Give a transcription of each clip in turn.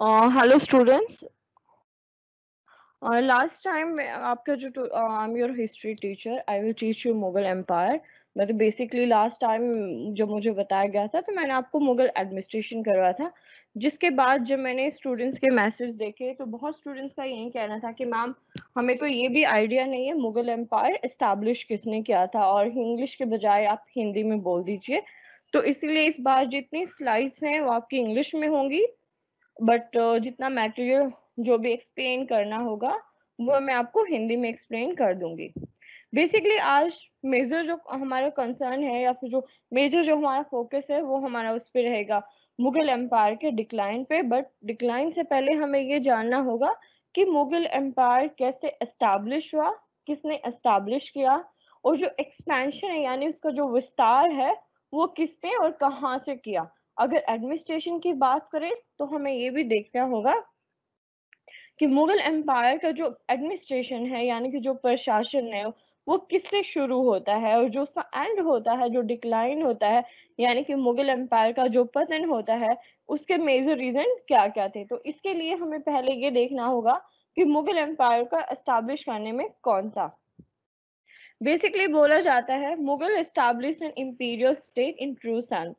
Students. Uh, last time आपका जो I am your history teacher I will teach you Mughal empire मतलब basically last time जब मुझे बताया गया था तो मैंने आपको मुगल एडमिनिस्ट्रेशन करवाया था जिसके बाद जब मैंने स्टूडेंट्स के मैसेज देखे तो बहुत स्टूडेंट्स का यही कहना था कि मैम हमें तो ये भी आइडिया नहीं है मुगल एम्पायर इस्टेब्लिश किसने किया था और इंग्लिश के बजाय आप हिंदी में बोल दीजिए। तो इसीलिए इस बार जितनी स्लाइड्स हैं वो आपकी इंग्लिश में होंगी। बट uh, जितना मटेरियल जो भी एक्सप्लेन करना होगा वो मैं आपको हिंदी में एक्सप्लेन कर दूँगी। बेसिकली आज मेजर जो हमारा कंसर्न है या फिर जो मेजर जो हमारा फोकस है वो हमारा उस पर रहेगा। मुगल एम्पायर के डिक्लाइन पे बट डिक्लाइन से पहले हमें ये जानना होगा कि मुगल एम्पायर कैसे एस्टैब्लिश हुआ किसने एस्टैब्लिश किया और जो एक्सपेंशन है यानी उसका जो विस्तार है वो किसने और कहाँ से किया। अगर एडमिनिस्ट्रेशन की बात करें तो हमें ये भी देखना होगा कि मुगल एम्पायर का जो एडमिनिस्ट्रेशन है, यानी कि जो प्रशासन है, वो किससे शुरू होता है और जो उसका एंड होता है, जो डिक्लाइन होता है, यानी कि मुगल एम्पायर का जो पतन होता है, उसके मेजर रीजन क्या क्या थे? तो इसके लिए हमें पहले ये देखना होगा कि मुगल एम्पायर का एस्टाब्लिश करने में कौन सा बेसिकली बोला जाता है, Mughal establish an imperial state in true sense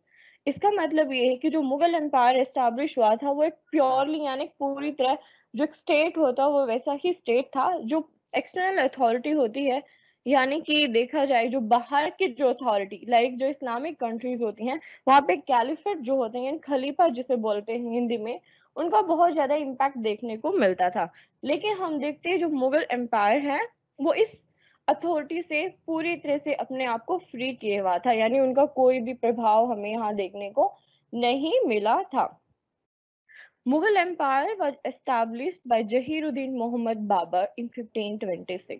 इसका मतलब ये है कि जो मुगल एम्पायर एस्टैब्लिश हुआ था, वो एक प्योरली यानी पूरी तरह जो एक स्टेट होता, वो वैसा ही स्टेट था, जो एक्सटर्नल अथॉरिटी होती है, यानी कि देखा जाए जो बाहर की जो अथॉरिटी लाइक जो इस्लामिक कंट्रीज़ होती हैं, वहाँ पे कैलिफेट जो होते हैं खलीफा जिसे बोलते हैं हिंदी में, उनका बहुत ज़्यादा इम्पैक्ट देखने को मिलता था। लेकिन हम देखते हैं जो मुगल एम्पायर है, वो इस अथॉरिटी से पूरी तरह से अपने आप को फ्री किए हुआ था, यानी उनका कोई भी प्रभाव हमें यहाँ देखने को नहीं मिला था। Mughal empire was established by Zahiruddin Mohammad Babur in 1526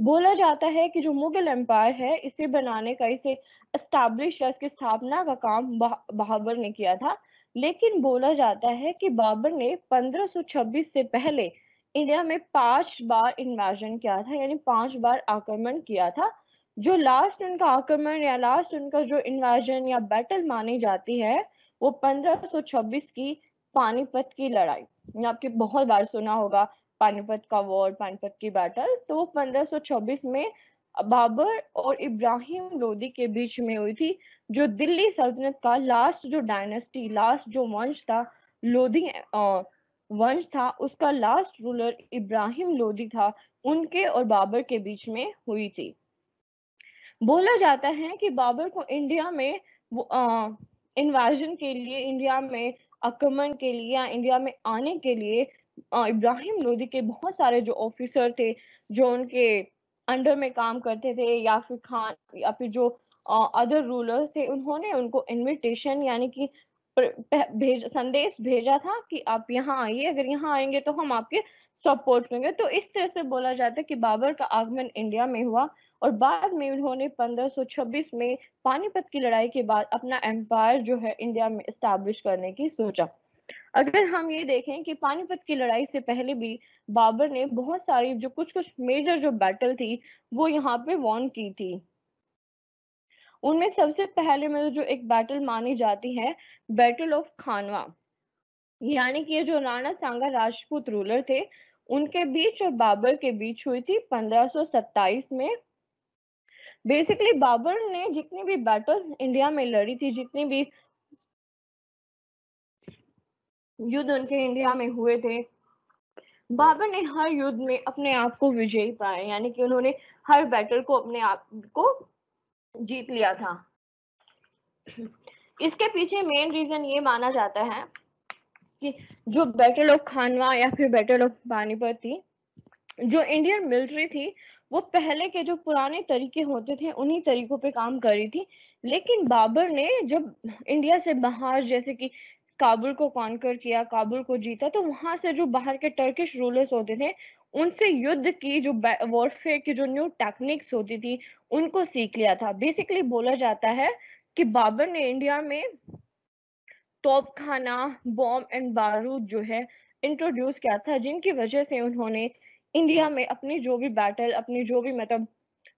बोला जाता है कि जो मुगल एम्पायर है, इसे बनाने का, इसे एस्टैब्लिश इसकी स्थापना का काम बाबर ने किया था। लेकिन बोला जाता है कि बाबर ने 1526 से पहले इंडिया में पाँच बार इन्वेजन किया था, यानी पाँच बार आक्रमण किया था, जो लास्ट उनका आक्रमण या लास्ट उनका जो इन्वेजन या बैटल मानी जाती है, वो 1526 की पानीपत की लड़ाई। आपके बहुत बार सुना होगा, पानीपत का वॉर पानीपत की बैटल तो 1526 में बाबर और इब्राहिम लोदी के बीच में हुई थी, जो दिल्ली सल्तनत का लास्ट जो डायनेस्टी लास्ट जो वंश था लोधी वंश था, उसका लास्ट रूलर इब्राहिम लोदी था, उनके और बाबर के बीच में हुई थी। बोला जाता है कि बाबर को इंडिया में इन्वाजन के लिए इंडिया में आक्रमण के लिए या इंडिया में आने के लिए इब्राहिम लोदी के बहुत सारे जो ऑफिसर थे, जो उनके अंडर में काम करते थे या फिर खान, या फिर जो अदर रूलर्स थे, उन्होंने उनको इनविटेशन यानी कि भेज, संदेश भेजा था कि आप यहाँ आइए, अगर यहाँ आएँगे तो हम आपके सपोर्ट करेंगे। तो इस तरह से बोला जाता है कि बाबर का आगमन इंडिया में हुआ और बाद में उन्होंने 1526 में पानीपत की लड़ाई के बाद अपना एम्पायर जो है इंडिया में स्टैब्लिश करने की सोचा। अगर हम ये देखें कि पानीपत की लड़ाई से पहले भी बाबर ने बहुत सारी जो कुछ कुछ मेजर जो बैटल थी, वो यहाँ पे वॉन की थी। उनमें सबसे पहले में जो एक बैटल मानी जाती है बैटल ऑफ़ खानवा यानी कि ये जो राणा सांगा राजपूत रूलर थे, उनके बीच और बाबर के बीच हुई थी 1527 में। बेसिकली बाबर ने जितनी भी बैटल इंडिया में लड़ी थी, जितनी भी युद्ध उनके इंडिया में हुए थे, बाबर ने हर युद्ध में अपने आप को विजयी पाया। यानी कि उन्होंने हर बैटल को अपने आप को जीत लिया था। इसके पीछे मेन रीजन ये माना जाता है कि जो बैटल ऑफ़ खानवा या फिर बैटल ऑफ़ पानीपत थी, जो इंडियन मिलिट्री थी, वो पहले के जो पुराने तरीके होते थे, उन्हीं तरीकों पे काम कर रही थी। लेकिन बाबर ने जब इंडिया से बाहर, जैसे कि काबुल को कॉन्कर किया काबुल को जीता तो वहाँ से जो बाहर के टर्किश रूलर्स होते थे उनसे युद्ध की जो वॉरफेयर की जो न्यू टेक्निक्स होती थी, उनको सीख लिया था। बेसिकली बोला जाता है कि बाबर ने इंडिया में तोप खाना बॉम्ब एंड बारूद जो है इंट्रोड्यूस किया था, जिनकी वजह से उन्होंने इंडिया में अपनी जो भी बैटल अपनी जो भी मतलब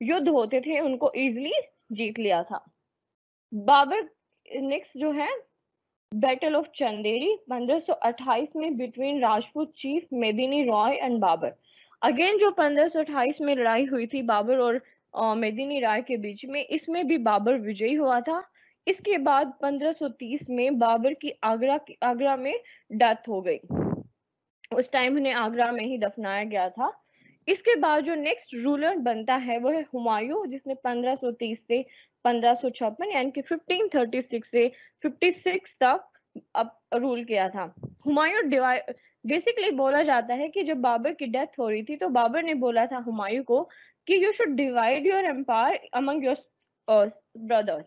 युद्ध होते थे, उनको इजिली जीत लिया था। बाबर नेक्स्ट जो है बैटल ऑफ़ चंदेरी 1528 में between Rajput chief Medini Roy and Babar again जो 1528 में लड़ाई हुई थी बाबर और मेदिनी राय के बीच में, इसमें भी बाबर विजयी हुआ था। इसके बाद 1530 में बाबर की आगरा की आगरा में डेथ हो गई। उस टाइम उन्हें आगरा में ही दफनाया गया था। इसके बाद जो नेक्स्ट रूलर बनता है वो है हुमायूं, जिसने 1530 से 1556 यानी कि 1536 से 56 तक अब रूल किया था। हुमायूं बेसिकली बोला जाता है कि जब बाबर की डेथ हो रही थी तो बाबर ने बोला था हुमायूं को कि you should divide your empire among your brothers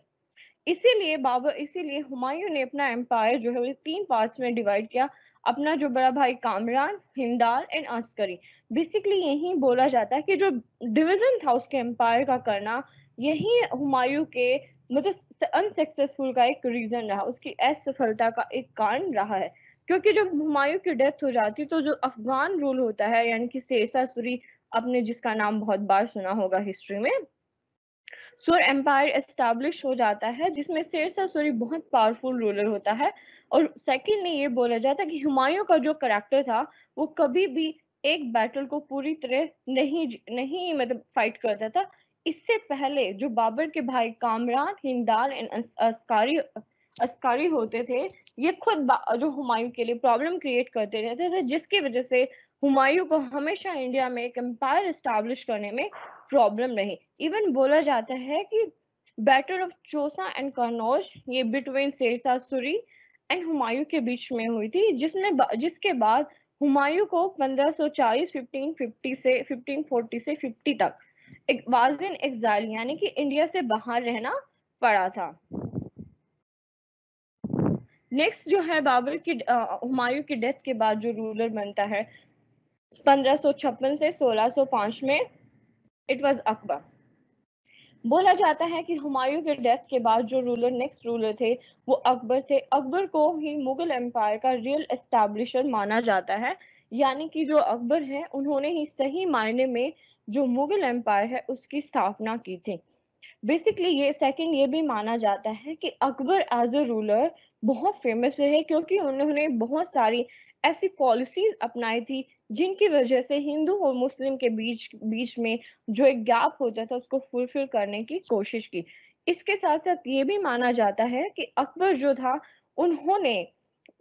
इसीलिए बाबर, इसीलिए हुमायूं ने अपना एम्पायर जो है वो तीन पार्ट्स में डिवाइड किया। अपना जो बड़ा भाई कामरान हिंदार एंड अस्करी बेसिकली यही बोला जाता है कि जो डिवीज़न था उसके एम्पायर का करना यही हुमायूं के मतलब अनसक्सेसफुल का एक रीजन रहा, उसकी असफलता का एक कारण रहा है। क्योंकि जब हुमायूं की डेथ हो जाती तो जो अफगान रूल होता है, यानी कि सेसा सुरी, आपने जिसका नाम बहुत बार सुना होगा हिस्ट्री में, सुर एम्पायर एस्टेब्लिश हो जाता है, जिसमें शेरशाह सूरी बहुत पावरफुल रूलर होता है। और सेकेंडली ये बोला जाता है कि हुमायूं का जो करेक्टर था, वो कभी भी एक बैटल को पूरी तरह नहीं नहीं मतलब फाइट करता था। इससे पहले जो बाबर के भाई कामरान एंड अस्कारी अस्कारी होते थे, ये खुद जो हुमायूं के लिए प्रॉब्लम क्रिएट करते रहते थे, जिसकी वजह से हुमायूं को हमेशा इंडिया में एक एम्पायर स्टैब्लिश करने में प्रॉब्लम रही। इवन बोला जाता है कि battle of Chausa and Kannauj ये बिटवीन शेरशाह सुरी एंड हुमायूं के बीच में हुई थी, जिसमें जिसके बाद हुमायूं को 1540 1550 से 1540 से 50 तक वाज यानी कि इंडिया से बाहर रहना पड़ा था। नेक्स्ट जो है बाबर की हुमायूं की डेथ के बाद जो रूलर बनता है 1556 से 1605 में इट वाज अकबर बोला जाता है कि हुमायूं के डेथ के बाद जो रूलर नेक्स्ट रूलर थे, वो अकबर थे। अकबर को ही मुगल एम्पायर का रियल एस्टैब्लिशर माना जाता है। यानी कि जो अकबर है, उन्होंने ही सही मायने में जो मुगल एम्पायर है, उसकी स्थापना की थी। बेसिकली ये सेकंड ये भी माना जाता है कि अकबर एज अ रूलर बहुत फ़ेमस है क्योंकि उन्होंने बहुत सारी ऐसी पॉलिसीज़ अपनाई थी, जिनकी वजह से हिंदू और मुस्लिम के बीच बीच में जो एक गैप होता था, उसको फुलफिल करने की कोशिश की। इसके साथ साथ ये भी माना जाता है कि अकबर जो था, उन्होंने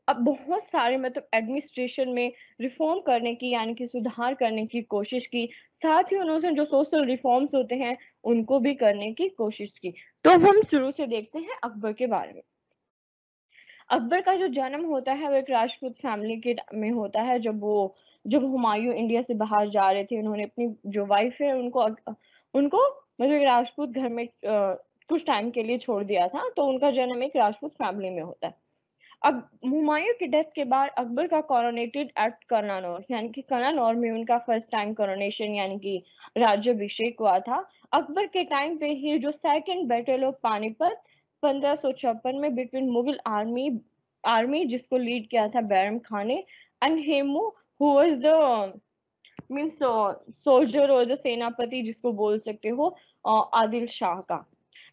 अब बहुत सारे मतलब एडमिनिस्ट्रेशन में रिफॉर्म करने की, यानी कि सुधार करने की कोशिश की। साथ ही उन्होंने जो सोशल रिफॉर्म्स होते हैं, उनको भी करने की कोशिश की। तो हम शुरू से देखते हैं अकबर के बारे में। अकबर का जो जन्म होता है, वो एक राजपूत फैमिली के में होता है, जब वो, जब हुमायूं इंडिया से बाहर जा रहे थे, उन्होंने अपनी जो वाइफ है, उनको उनको मतलब एक राजपूत घर में कुछ टाइम के लिए छोड़ दिया था। तो उनका जन्म एक राजपूत फैमिली में होता है। हुमायूं की डेथ के बाद अकबर का कॉरोनेटेड एट कर्नानौर यानी कि कर्नानौर में उनका फ़र्स्ट टाइम कॉरोनेशन यानी कि राज्यभिषेक हुआ था। अकबर के टाइम पे ही जो सेकंड बैटल ऑफ़ पानीपत पंद्रह में बिटवीन मुगल आर्मी आर्मी जिसको लीड किया था बैरम खान ने and Hemu who was the means soldier और द सेनापति जिसको बोल सकते हो आदिल शाह का।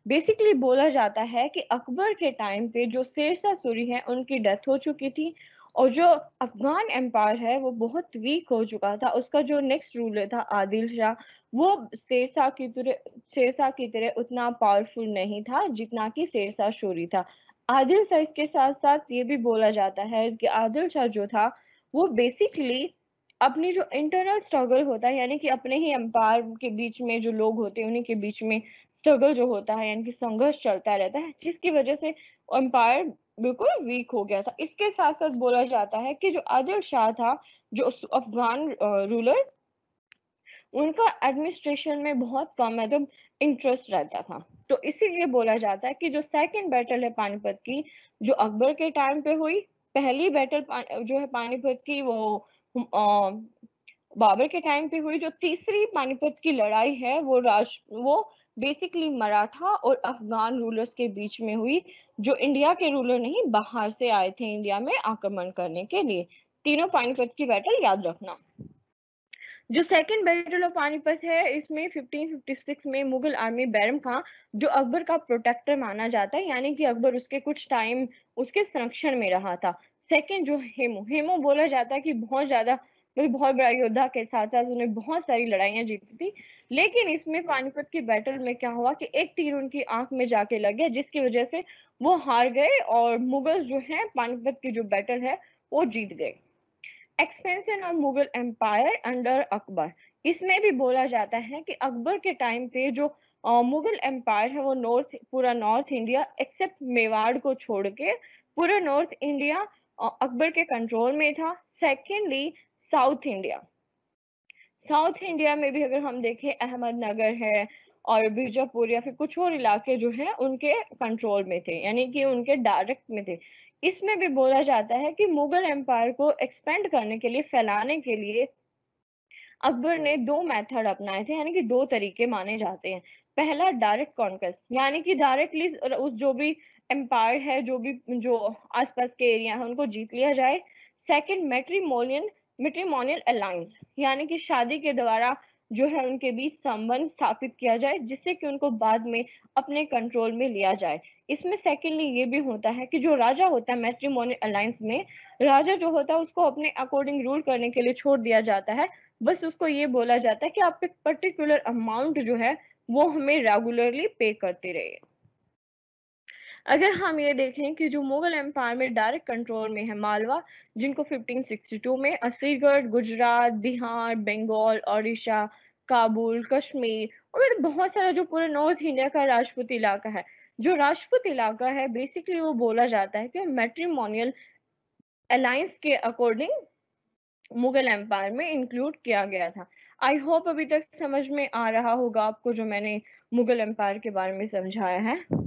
बेसिकली बोला जाता है कि अकबर के टाइम पे जो शेरशाह सूरी है, उनकी डेथ हो चुकी थी और जो अफगान एम्पायर है, वो बहुत वीक हो चुका था। उसका जो नेक्स्ट रूलर था, आदिल शाह, वो शेरशाह की तरह शेरशाह की तरह उतना पावरफुल नहीं था, जितना कि शेरशाह शूरी था। आदिल शाह के साथ साथ ये भी बोला जाता है कि आदिल शाह जो था, वो बेसिकली अपनी जो इंटरनल स्ट्रगल होता है, यानी कि अपने ही एम्पायर के बीच में जो लोग होते हैं, उन्हीं के बीच में स्ट्रगल जो होता है, यानी कि संघर्ष चलता रहता है, जिसकी वजह से एम्पायर बिल्कुल वीक हो गया था। इसके साथ साथ बोला जाता है कि जो आदिल शाह था, जो अफगान रूलर उनका एडमिनिस्ट्रेशन में बहुत कम मतलब इंटरेस्ट रहता था। तो इसीलिए बोला जाता है कि जो सेकंड बैटल है पानीपत की, जो अकबर के टाइम पे हुई, पहली बैटल जो है पानीपत की, वो बाबर के टाइम पे हुई जो तीसरी पानीपत की लड़ाई है, वो राज, वो बेसिकली मराठा और अफगान रूलर्स के बीच में हुई, जो इंडिया के रूलर नहीं, बाहर से आए थे इंडिया में आक्रमण करने के लिए। तीनों पानीपत की बैटल याद रखना। जो सेकंड बैटल ऑफ़ पानीपत है, इसमें 1556 में मुगल आर्मी बैरम खां, जो अकबर का प्रोटेक्टर माना जाता है, यानी कि अकबर उसके कुछ टाइम उसके संरक्षण में रहा था। सेकंड जो हेमो हेमो बोला जाता है कि बहुत ज़्यादा मतलब बहुत बड़ा योद्धा के साथ साथ उन्हें बहुत सारी लड़ाइयाँ जीती थी। लेकिन इसमें पानीपत की बैटल में क्या हुआ कि एक तीर उनकी आँख में जाके लग गया, जिसकी वजह से वो हार गए और मुगल जो है, पानीपत की जो बैटल है, वो जीत गए। Expansion of Mughal empire under Akbar इसमें भी बोला जाता है कि अकबर के टाइम पे जो मुगल एम्पायर है, वो नॉर्थ पूरा नॉर्थ इंडिया एक्सेप्ट मेवाड़ को छोड़ के, पूरा नॉर्थ इंडिया अकबर के कंट्रोल में था। Secondly south India. South India में भी अगर हम देखें, अहमदनगर है और बीजापुर या फिर कुछ और इलाके जो है, उनके कंट्रोल में थे, यानी कि उनके डायरेक्ट में थे। इसमें भी बोला जाता है कि मुगल एम्पायर को एक्सपेंड करने के लिए, फैलाने के लिए अकबर ने दो मेथड अपनाए थे, यानी कि दो तरीके माने जाते हैं। पहला डायरेक्ट कॉन्क्वेस्ट यानी कि डायरेक्टली उस जो भी एम्पायर है, जो भी जो आसपास के एरिया है, उनको जीत लिया जाए। सेकंड मेट्रीमोनियल मेट्रीमोनियल अलायंस यानी कि शादी के द्वारा जो है उनके बीच संबंध स्थापित किया जाए, जिससे कि उनको बाद में अपने कंट्रोल में लिया जाए। इसमें सेकेंडली ये भी होता है कि जो राजा होता है मैट्रिमोनियल अलायंस में, राजा जो होता है उसको अपने अकॉर्डिंग रूल करने के लिए छोड़ दिया जाता है। बस उसको ये बोला जाता है कि आप एक पर्टिकुलर अमाउंट जो है, वो हमें रेगुलरली पे करते रहे अगर हम ये देखें कि जो मुगल एम्पायर में डायरेक्ट कंट्रोल में है, मालवा, जिनको 1562 में असीगढ़ गुजरात, बिहार, बंगाल, ओडिशा, काबुल, कश्मीर और बहुत सारा जो पूरे नॉर्थ इंडिया का राजपूत इलाका है, जो राजपूत इलाका है बेसिकली वो बोला जाता है कि मैट्रिमोनियल अलायंस के अकॉर्डिंग मुगल एम्पायर में इंक्लूड किया गया था। आई होप अभी तक समझ में आ रहा होगा आपको जो मैंने मुगल एम्पायर के बारे में समझाया है।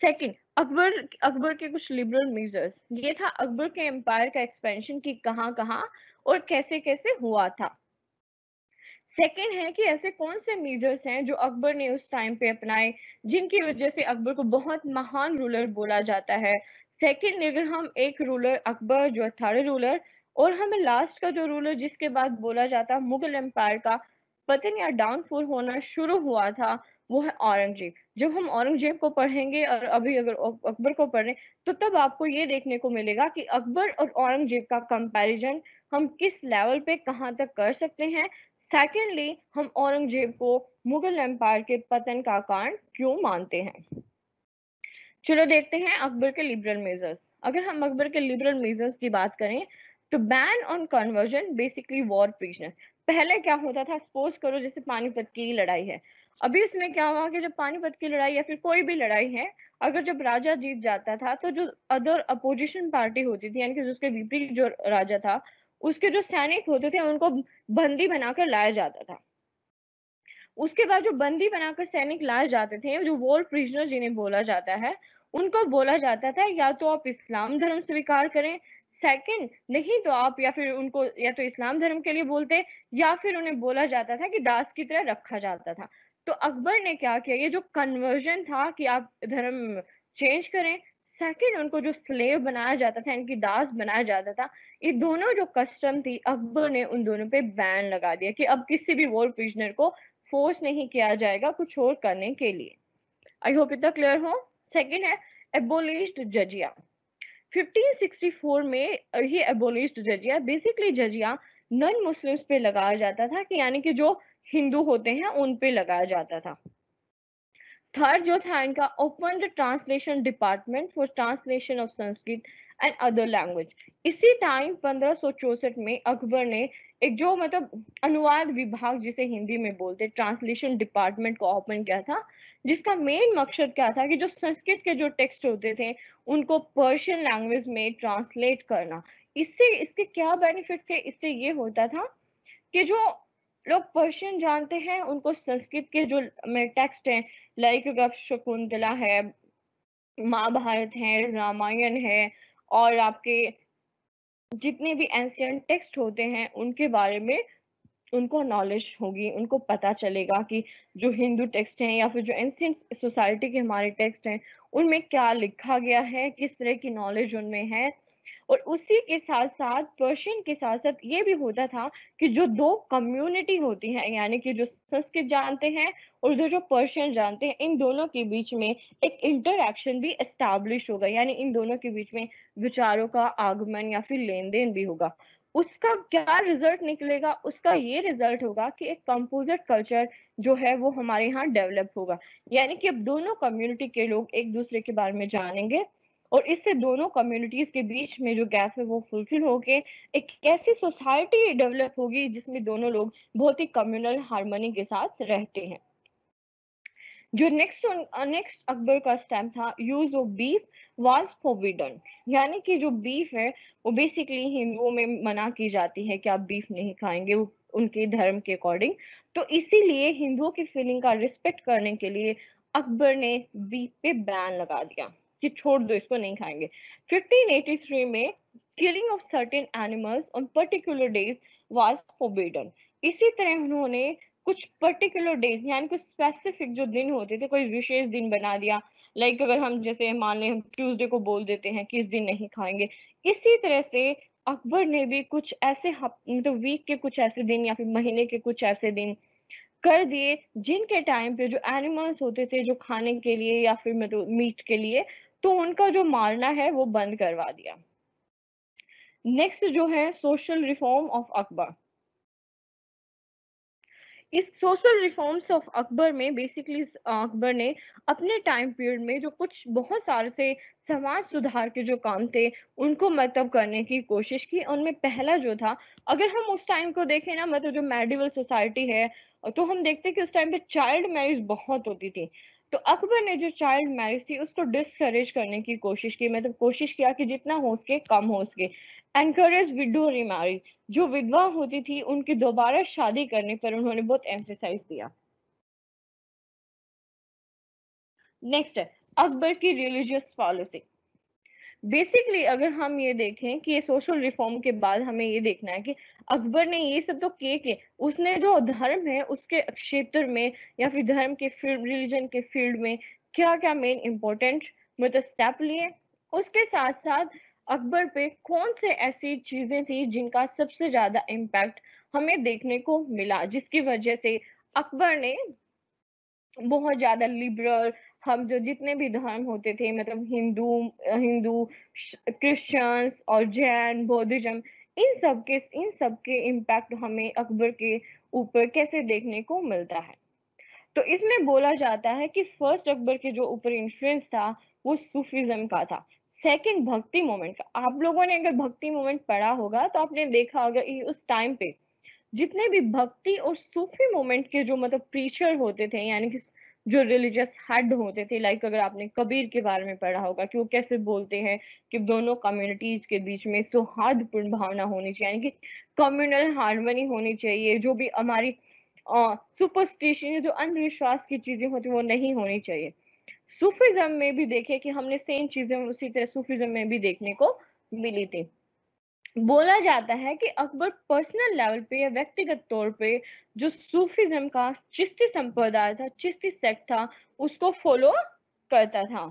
सेकंड अकबर अकबर के कुछ लिबरल मेजर्स ये था अकबर के एम्पायर का एक्सपेंशन की कहाँ कहाँ और कैसे कैसे हुआ था। सेकेंड है कि ऐसे कौन से मेजर्स हैं जो अकबर ने उस टाइम पे अपनाए, जिनकी वजह से अकबर को बहुत महान रूलर बोला जाता है। सेकेंड अगर हम एक रूलर अकबर जो थर्ड रूलर और हमें लास्ट का जो रूलर जिसके बाद बोला जाता है, मुगल एम्पायर का, पतन या डाउनफॉल होना शुरू हुआ था, वो है औरंगज़ेब। जब हम औरंगज़ेब को पढ़ेंगे और अभी अगर अकबर को पढ़ें तो तब आपको ये देखने को मिलेगा कि अकबर और औरंगज़ेब का कंपैरिजन हम किस लेवल पे कहाँ तक कर सकते हैं। सेकेंडली हम औरंगज़ेब को मुगल एम्पायर के पतन का कारण क्यों मानते हैं? चलो देखते हैं अकबर के लिबरल मेजर्स अगर हम अकबर के लिबरल मेजर्स की बात करें तो ban on conversion basically war prisoner पहले क्या होता था सपोज़ करो जैसे पानीपत की लड़ाई है। अभी इसमें क्या हुआ कि जब पानीपत की लड़ाई या फिर कोई भी लड़ाई है, अगर जब राजा जीत जाता था तो जो अदर अपोजिशन पार्टी होती थी, यानी कि उसके विपरीत जो राजा था, उसके जो सैनिक होते थे, उनको बंदी बनाकर लाया जाता था। उसके बाद जो बंदी बनाकर सैनिक लाए जाते थे, जो वॉर प्रिजनर जिन्हें बोला जाता है, उनको बोला जाता था, या तो आप इस्लाम धर्म स्वीकार करें सेकंड नहीं तो आप या फिर उनको, या तो इस्लाम धर्म के लिए बोलते, या फिर उन्हें बोला जाता था कि दास की तरह रखा जाता था। तो अकबर ने क्या किया? ये जो कन्वर्जन था कि आप धर्म चेंज करें सेकंड उनको जो स्लेव बनाया जाता था, इनकी दास बनाया जाता था, ये दोनों जो कस्टम थी, अकबर ने उन दोनों पे बैन लगा दिया कि अब किसी भी वॉर प्रिजनर को फोर्स नहीं किया जाएगा कुछ और करने के लिए। आई होप इतना क्लियर हो? सेकंड है एबोलिश्ड जजिया 1564 में ये एबोलिश्ड जजिया बेसिकली जजिया नन मुस्लिम्स पे लगाया जाता था कि यानी कि जो हिंदू होते हैं, उन पे लगाया जाता था। थर्ड जो था इनका open the translation department for translation of Sanskrit and other language इसी टाइम पंद्रह में अकबर ने एक जो मतलब अनुवाद विभाग जिसे हिंदी में बोलते ट्रांसलेशन डिपार्टमेंट को ओपन किया था, जिसका मेन मकसद क्या था कि जो संस्कृत के जो टेक्स्ट होते थे, उनको पर्शियन लैंग्वेज में ट्रांसलेट करना। इससे, इसके क्या बेनिफिट थे? इससे ये होता था कि जो लोग पर्शियन जानते हैं, उनको संस्कृत के जो टेक्स्ट हैं, लाइक शकुंतला है, महाभारत है, रामायण है, और आपके जितने भी एंशियंट टेक्स्ट होते हैं, उनके बारे में उनको नॉलेज होगी, उनको पता चलेगा कि जो हिंदू टेक्स्ट हैं या फिर जो एंशियंट सोसाइटी के हमारे टेक्स्ट हैं, उनमें क्या लिखा गया है, किस तरह की नॉलेज उनमें है और उसी के साथ-साथ पर्शियन के साथ-साथ ये भी होता था कि जो दो कम्युनिटी होती है यानी कि जो संस्कृत जानते हैं और जो जो पर्शियन जानते हैं, इन दोनों के बीच में एक इंटरैक्शन भी एस्टैब्लिश होगा, यानी इन दोनों के बीच में विचारों का आगमन या फिर लेन-देन भी होगा। उसका क्या रिज़ल्ट निकलेगा? उसका ये रिज़ल्ट होगा कि एक कंपोज़िट कल्चर जो है वो हमारे यहाँ डेवलप होगा। यानी कि अब दोनों कम्युनिटी के लोग एक-दूसरे के बारे में जानेंगे और इससे दोनों कम्युनिटीज़ के बीच में जो गैप है वो फुलफिल होके एक ऐसी सोसाइटी डेवलप होगी जिसमें दोनों लोग बहुत ही कम्युनल हारमोनी के साथ रहते हैं। जो नेक्स्ट नेक्स्ट अकबर का स्टैम्प था use of beef was forbidden यानी कि जो बीफ है, वो बेसिकली हिंदुओं में मना की जाती है कि आप बीफ नहीं खाएँगे उनके धर्म के अकॉर्डिंग तो इसीलिए हिंदुओं की फीलिंग का रिस्पेक्ट करने के लिए अकबर ने बीफ पे बैन लगा दिया। कि छोड़ दो, इसको नहीं खाएँगे। 1583 में killing of certain animals on particular days was forbidden इसी तरह उन्होंने कुछ पर्टिकुलर डेज़ यानी कुछ स्पेसिफिक जो दिन होते थे, कोई विशेष दिन बना दिया। लाइक अगर हम जैसे मान लें, हम ट्यूसडे को बोल देते हैं कि इस दिन नहीं खाएँगे। इसी तरह से अकबर ने भी कुछ ऐसे मतलब वीक के कुछ ऐसे दिन या फिर महीने के कुछ ऐसे दिन कर दिए, जिनके टाइम पे जो एनिमल्स होते थे, जो खाने के लिए या फिर मतलब मीट के लिए तो उनका जो मारना है वो बंद करवा दिया। नेक्स्ट जो है सोशल रिफॉर्म ऑफ़ अकबर इस सोशल रिफॉर्म्स ऑफ़ अकबर में बेसिकली अकबर ने अपने टाइम पीरियड में जो कुछ बहुत सारे से समाज सुधार के जो काम थे, उनको मतलब करने की कोशिश की। उनमें पहला जो था, अगर हम उस टाइम को देखें ना मतलब जो मेडिवल सोसाइटी है तो हम देखते कि उस टाइम पे चाइल्ड मैरिज बहुत होती थी। तो अकबर ने जो चाइल्ड मैरिज थी, उसको डिस्करेज करने की कोशिश की। मतलब कोशिश किया कि जितना हो सके कम हो सके। एनकरेज विडो रिमैरिज जो विधवा होती थी, उनकी दोबारा शादी करने पर उन्होंने बहुत एम्फेसाइज दिया। नेक्स्ट है, अकबर की रिलीजियस पॉलिसी बेसिकली अगर हम ये देखें कि ये सोशल रिफॉर्म के बाद हमें ये देखना है कि अकबर ने ये सब तो किए के उसने जो धर्म है, उसके क्षेत्र में या फिर धर्म के फ़ील्ड रिलीजन के फ़ील्ड में क्या क्या मेन इंपॉर्टेंट मतलब स्टेप लिए उसके साथ साथ अकबर पे कौन से ऐसी चीज़ें थी जिनका सबसे ज़्यादा इम्पैक्ट हमें देखने को मिला, जिसकी वजह से अकबर ने बहुत ज़्यादा लिबरल हम जो जितने भी धर्म होते थे मतलब हिंदू हिंदू क्रिश्चियंस और जैन, बौद्धिज्म, इन सब के, इन सब के इम्पैक्ट हमें अकबर के ऊपर कैसे देखने को मिलता है? तो इसमें बोला जाता है कि फ़र्स्ट अकबर के जो ऊपर इन्फ्लुएंस था, वो सूफिज्म का था। सेकंड भक्ति मोमेंट का। आप लोगों ने अगर भक्ति मोमेंट पढ़ा होगा तो आपने देखा होगा उस टाइम पे जितने भी भक्ति और सूफी मोमेंट के जो मतलब प्रीचर होते थे, यानी कि जो रिलीजियस हेड होते थे लाइक अगर आपने कबीर के बारे में पढ़ा होगा कि वो कैसे बोलते हैं कि दोनों कम्युनिटीज के बीच में सौहार्दपूर्ण भावना होनी चाहिए, यानी कि कम्युनल हारमोनी होनी चाहिए, जो भी हमारी सुपरस्टिशन जो अंधविश्वास की चीज़ें होती वो नहीं होनी चाहिए। सूफिज्म में भी देखे कि हमने सेम चीज़ें उसी तरह सूफिज्म में भी देखने को मिली थी। बोला जाता है कि अकबर पर्सनल लेवल पे या व्यक्तिगत तौर पे जो सूफिज्म का चिश्ती संप्रदाय था, चिश्ती सेक्ट था, उसको फॉलो करता था।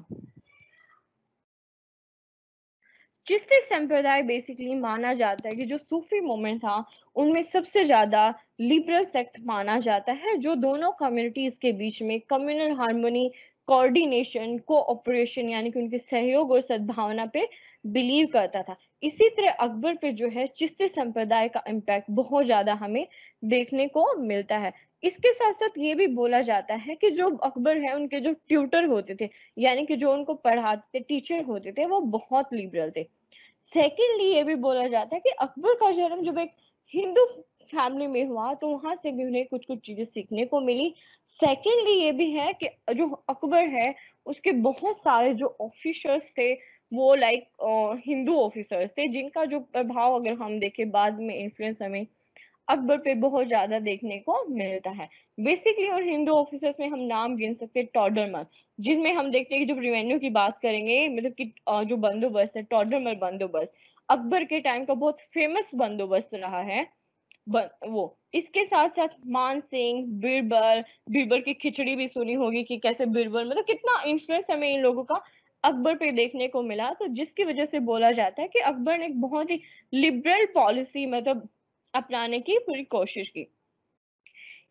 चिश्ती संप्रदाय बेसिकली माना जाता है कि जो सूफी मूवमेंट था, उनमें सबसे ज़्यादा लिबरल सेक्ट माना जाता है, जो दोनों कम्युनिटीज के बीच में कम्युनल हार्मोनी कोऑर्डिनेशन कोऑपरेशन यानी कि उनके सहयोग और सद्भावना पे बिलीव करता था। इसी तरह अकबर पे जो है चिश्ती संप्रदाय का इम्पैक्ट बहुत ज़्यादा हमें देखने को मिलता है। इसके साथ साथ ये भी बोला जाता है कि जो अकबर है, उनके जो ट्यूटर होते थे, यानी कि जो उनको पढ़ाते टीचर होते थे, वो बहुत लिबरल थे। सेकेंडली ये भी बोला जाता है कि अकबर का जन्म जब एक हिंदू फैमिली में हुआ तो वहाँ से भी उन्हें कुछ कुछ चीज़ें सीखने को मिली। सेकेंडली ये भी है कि जो अकबर है, उसके बहुत सारे जो ऑफिसर्स थे वो लाइक हिंदू ऑफिसर्स थे, जिनका जो प्रभाव अगर हम देखें बाद में इन्फ्लुएंस हमें अकबर पे बहुत ज़्यादा देखने को मिलता है। बेसिकली और हिंदू ऑफिसर्स में हम नाम गिन सकते हैं टॉडरमल जिनमें हम देखते हैं कि जब रिवेन्यू की बात करेंगे मतलब कि जो बंदोबस्त है टॉडरमल बंदोबस्त, अकबर के टाइम का बहुत फ़ेमस बंदोबस्त रहा है वो। इसके साथ साथ मान सिंह, बीरबल बीरबल की खिचड़ी भी सुनी होगी कि कैसे बीरबल मतलब कितना इंफ्लुएंस हमें इन लोगों का अकबर पे देखने को मिला तो जिसकी वजह से बोला जाता है कि अकबर ने एक बहुत ही लिबरल पॉलिसी मतलब अपनाने की पूरी कोशिश की।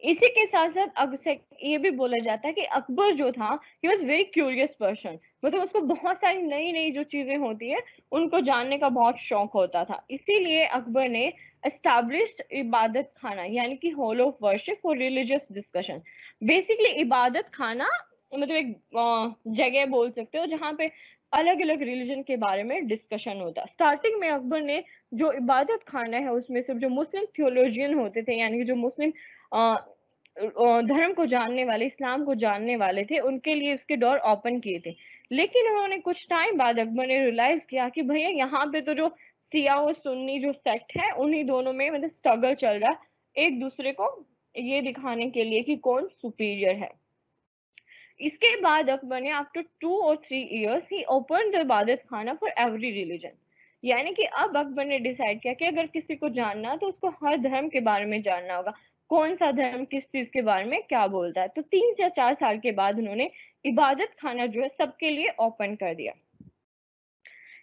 इसी के साथ साथ ये भी बोला जाता है कि अकबर जो था he was very curious person मतलब उसको बहुत सारी नई नई जो चीज़ें होती है, उनको जानने का बहुत शौक होता था। इसीलिए अकबर ने एस्टैब्लिश्ड इबादत खाना, यानी कि hall of worship for religious discussion basically Ibadat Khana मतलब एक जगह बोल सकते हो जहाँ पे अलग अलग रिलीजन के बारे में डिस्कशन होता। स्टार्टिंग में अकबर ने जो इबादत खाना है, उसमें सिर्फ़ जो मुस्लिम थियोलॉजियन होते थे, यानी कि जो मुस्लिम धर्म को जानने वाले इस्लाम को जानने वाले थे, उनके लिए उसके डोर ओपन किए थे। लेकिन उन्होंने कुछ टाइम बाद अकबर ने रियलाइज़ किया कि भैया, यहाँ पे तो जो सिया और सुन्नी जो सेक्ट है, उन्हीं दोनों में मतलब स्ट्रगल चल रहा है एक दूसरे को ये दिखाने के लिए कि कौन सुपीरियर है। इसके बाद अकबर ने आफ्टर टू और three years he open the Ibadat Khana for every religion यानी कि अब अकबर ने डिसाइड किया कि अगर किसी को जानना तो उसको हर धर्म के बारे में जानना होगा। कौन सा धर्म किस चीज़ के बारे में क्या बोलता है? तो तीन या चार साल के बाद उन्होंने इबादत खाना जो है सबके लिए ओपन कर दिया।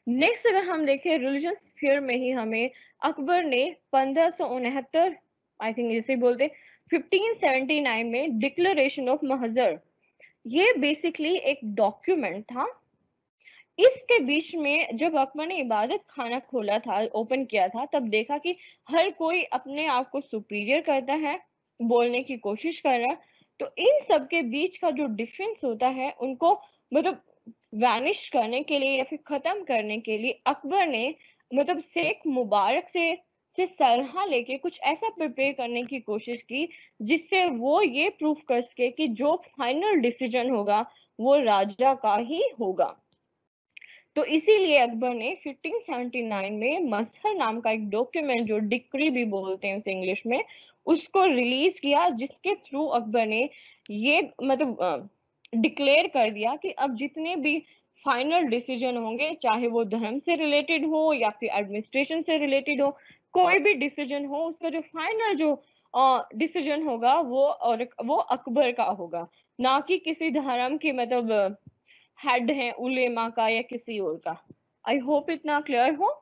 नेक्स्ट अगर हम देखें रिलीजन स्फीयर में ही हमें अकबर ने पंद्रह उनहत्तर आई थिंक इसे बोलते 1579 में डिक्लेरेशन ऑफ़ महजर ये बेसिकली एक डॉक्यूमेंट था। इसके बीच में जब अकबर ने इबादत खाना खोला था ओपन किया था, तब देखा कि हर कोई अपने आप को सुपीरियर करता है, बोलने की कोशिश कर रहा तो इन सब के बीच का जो डिफरेंस होता है, उनको मतलब वैनिश करने के लिए या फिर खत्म करने के लिए अकबर ने मतलब शेख मुबारक से से सलाह लेके कुछ ऐसा प्रिपेयर करने की कोशिश की, जिससे वो ये प्रूफ कर सके कि जो फाइनल डिसीज़न होगा, वो राजा का ही होगा। तो इसीलिए अकबर ने 1579 में मसहर नाम का एक डॉक्यूमेंट जो डिक्री भी बोलते हैं उसे इंग्लिश में, उसको रिलीज़ किया, जिसके थ्रू अकबर ने ये मतलब डिक्लेयर कर दिया कि अब जितने भी फाइनल डिसीज़न होंगे, चाहे वो धर्म से रिलेटेड हो या फिर एडमिनिस्ट्रेशन से रिलेटेड हो कोई भी डिसीज़न हो, उसका जो फाइनल जो डिसीज़न होगा, वो और वो अकबर का होगा। ना कि किसी धर्म के मतलब हेड है, उलेमा का या किसी और का। आई होप इतना क्लियर हो।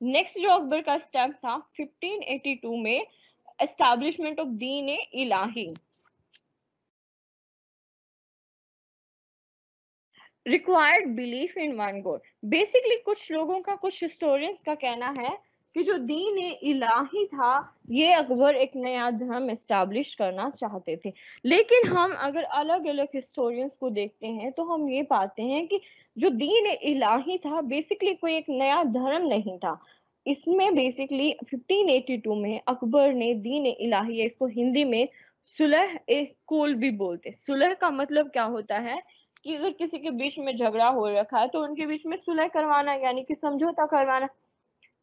नेक्स्ट जो अकबर का स्टेप था 1582 में establishment of Din e Ilahi. Required belief in one god basically कुछ लोगों का, कुछ हिस्टोरियंस का कहना है कि जो दीन इलाही था, ये अकबर एक नया धर्म एस्टैब्लिश करना चाहते थे। लेकिन हम अगर अलग अलग हिस्टोरियंस को देखते हैं तो हम ये पाते हैं कि जो दीन इलाही था बेसिकली कोई एक नया धर्म नहीं था। इसमें बेसिकली 1582 में अकबर ने दीन इलाही इसको हिंदी में सुलह ए कुल भी बोलते सुलह का मतलब क्या होता है कि अगर किसी के बीच में झगड़ा हो रखा है तो उनके बीच में सुलह करवाना, यानी कि समझौता करवाना।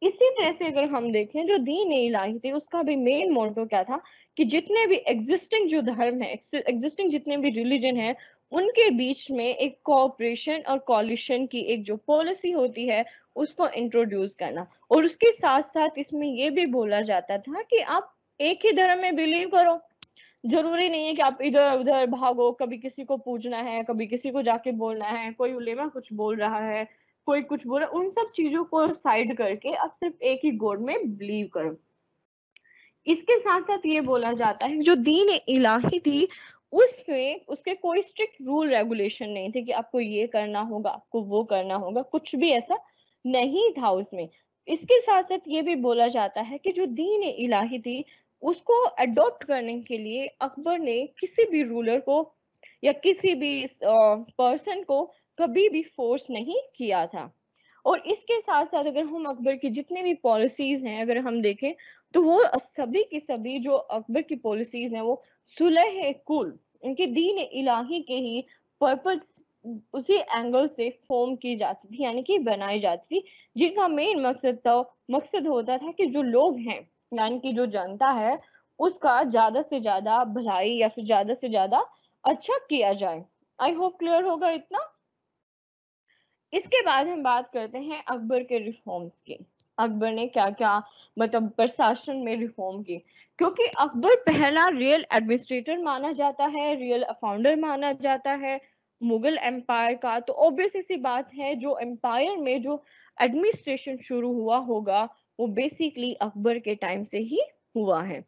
इसी तरह से अगर हम देखें, जो दीन इलाही थी, उसका भी मेन मोटो क्या था? कि जितने भी एग्जिस्टिंग जो धर्म है एग्जिस्टिंग जितने भी रिलीजन है, उनके बीच में एक कोऑपरेशन और कॉलिशन की एक जो पॉलिसी होती है, उसको इंट्रोड्यूस करना। और उसके साथ साथ इसमें ये भी बोला जाता था कि आप एक ही धर्म में बिलीव करो। ज़रूरी नहीं है कि आप इधर उधर भागो, कभी किसी को पूछना है, कभी किसी को जाके बोलना है, कोई उलेमा कुछ बोल रहा है। कोई कुछ बोल रहा उन सब चीज़ों को साइड करके अब सिर्फ़ एक ही गोड में बिलीव करो। इसके साथ साथ ये बोला जाता है, जो दीन इलाही थी, उसमें, उसके कोई स्ट्रिक्ट रूल रेगुलेशन नहीं थे कि आपको ये करना होगा, आपको वो करना होगा, कुछ भी ऐसा नहीं था उसमें। इसके साथ साथ ये भी बोला जाता है कि जो दीन इलाही थी, उसको अडॉप्ट करने के लिए अकबर ने किसी भी रूलर को या किसी भी पर्सन को कभी भी फोर्स नहीं किया था। और इसके साथ साथ अगर हम अकबर की जितनी भी पॉलिसीज़ हैं, अगर हम देखें तो वो सभी की सभी जो अकबर की पॉलिसीज़ हैं, वो सुलह कुल उनके दीन इलाही के ही पर्पज उसी एंगल से फॉर्म की जाती थी, यानी कि बनाई जाती थी, जिनका मेन मकसद था, मकसद होता था कि जो लोग हैं, यानी कि जो जनता है, उसका ज़्यादा से ज़्यादा भलाई या फिर ज़्यादा से ज़्यादा अच्छा किया जाए। आई होप क्लियर होगा इतना। इसके बाद हम बात करते हैं अकबर के रिफॉर्म्स की। अकबर ने क्या क्या मतलब प्रशासन में रिफॉर्म की। क्योंकि अकबर पहला रियल एडमिनिस्ट्रेटर माना जाता है रियल फाउंडर माना जाता है मुगल एम्पायर का। तो ऑब्वियस सी बात है, जो एम्पायर में जो एडमिनिस्ट्रेशन शुरू हुआ होगा, वो बेसिकली अकबर के टाइम से ही हुआ है।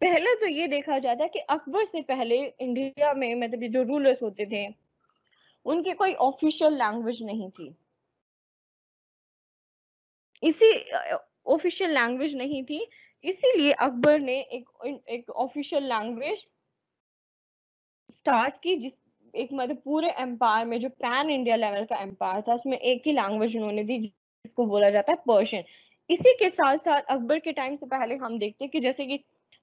पहले तो ये देखा जाता है कि अकबर से पहले इंडिया में मतलब जो रूलर्स होते थे उनकी कोई ऑफिशियल लैंग्वेज नहीं थी। इसी ऑफिशियल लैंग्वेज नहीं थी, इसीलिए अकबर ने एक एक ऑफिशियल लैंग्वेज स्टार्ट की, जिस, एक मतलब पूरे एम्पायर में, जो पैन इंडिया लेवल का एम्पायर था, उसमें एक ही लैंग्वेज उन्होंने दी, जिसको बोला जाता है पर्शियन इसी के साथ साथ अकबर के टाइम से पहले हम देखते हैं कि जैसे कि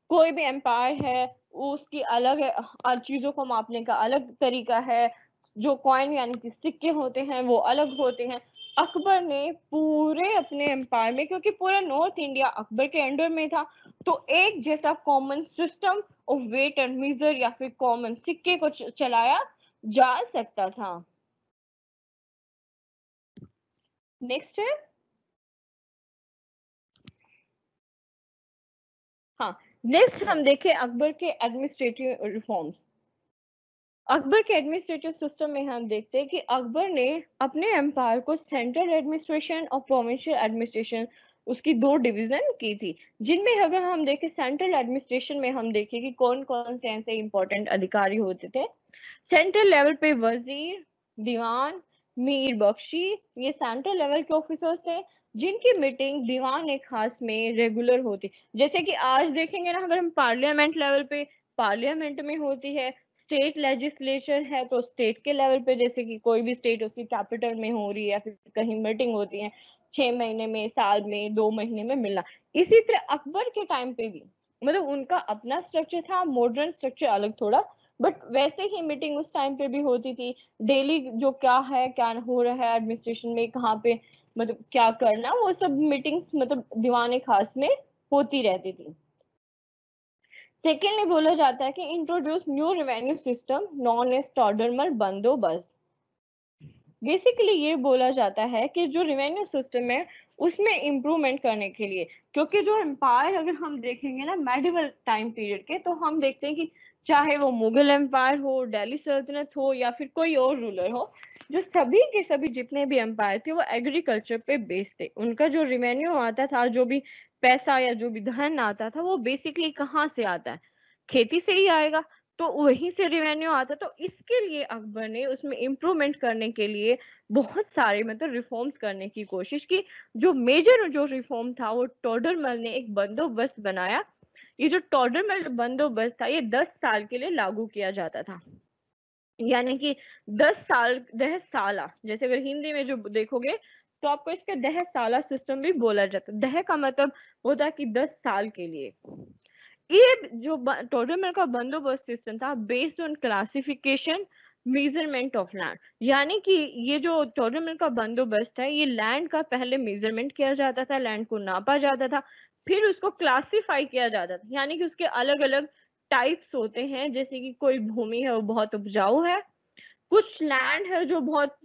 कोई भी एम्पायर है, उसकी अलग चीज़ों को मापने का अलग तरीका है जो कॉइन यानी कि सिक्के होते हैं, वो अलग होते हैं। अकबर ने पूरे अपने एम्पायर में, क्योंकि पूरा नॉर्थ इंडिया अकबर के अंडर में था तो एक जैसा common system of weight and measure या फिर कॉमन सिक्के को चलाया जा सकता था। नेक्स्ट है। हाँ नेक्स्ट हम देखें अकबर के एडमिनिस्ट्रेटिव रिफॉर्म्स अकबर के एडमिनिस्ट्रेटिव सिस्टम में हम देखते हैं कि अकबर ने अपने एम्पायर को सेंट्रल एडमिनिस्ट्रेशन और प्रोविंशियल एडमिनिस्ट्रेशन उसकी दो डिवीज़न की थी। जिनमें अगर हम देखें सेंट्रल एडमिनिस्ट्रेशन में हम देखें कि कौन कौन से ऐसे इंपॉर्टेंट अधिकारी होते थे। सेंट्रल लेवल पे वज़ीर, दीवान, मीर बख्शी, ये सेंट्रल लेवल के ऑफिसर्स थे, जिनकी मीटिंग दीवान एक खास में रेगुलर होती। जैसे कि आज देखेंगे ना, अगर हम पार्लियामेंट लेवल पे पार्लियामेंट में होती है स्टेट लेजिस्लेचर है तो स्टेट के लेवल पे जैसे कि कोई भी स्टेट उसकी कैपिटल में हो रही है या फिर कहीं मीटिंग होती है, छह महीने में, साल में, दो महीने में मिलना। इसी तरह अकबर के टाइम पे भी मतलब उनका अपना स्ट्रक्चर था मॉडर्न स्ट्रक्चर अलग थोड़ा बट वैसे ही मीटिंग उस टाइम पे भी होती थी। डेली जो क्या है, क्या हो रहा है एडमिनिस्ट्रेशन में, कहाँ पे मतलब क्या करना, वो सब मीटिंग्स मतलब दीवाने खास में होती रहती थी। सेकेंडली बोला जाता है कि introduce new revenue system known as Todarmal Bandobast. Basically ये बोला जाता है कि जो रेवेन्यू सिस्टम है, उसमें इम्प्रूवमेंट करने के लिए। क्योंकि जो एम्पायर अगर हम देखेंगे ना मेडिवल टाइम पीरियड के तो हम देखते हैं कि चाहे वो मुगल एम्पायर हो दिल्ली सल्तनत हो, या फिर कोई और रूलर हो, जो सभी के सभी जितने भी एम्पायर थे, वो एग्रीकल्चर पे बेस्ड थे। उनका जो रिवेन्यू आता था, जो भी पैसा या जो भी धन आता था, वो बेसिकली कहाँ से आता है? खेती से ही आएगा तो वहीं से रिवेन्यू आता तो इसके लिए अकबर ने उसमें इम्प्रूवमेंट करने के लिए बहुत सारे मतलब रिफॉर्म्स करने की कोशिश की। जो मेजर जो रिफॉर्म था, वो टोडरमल ने एक बंदोबस्त बनाया। ये जो टॉडरमेल बंदोबस्त था, ये दस साल के लिए लागू किया जाता था। यानी कि दस साल दह साला, जैसे अगर हिंदी में जो देखोगे तो आपको इसका दह साला सिस्टम भी बोला जाता है। दह का मतलब होता है कि दस साल के लिए। ये जो टोडरमेल का बंदोबस्त सिस्टम था based on classification measurement of land यानी कि ये जो टोडरमेल का बंदोबस्त है, ये लैंड का पहले मेज़रमेंट किया जाता था लैंड को नापा जाता था, फिर उसको क्लासिफाई किया जाता था। यानी कि उसके अलग अलग टाइप्स होते हैं, जैसे कि कोई भूमि है, वो बहुत उपजाऊ है। कुछ लैंड है जो बहुत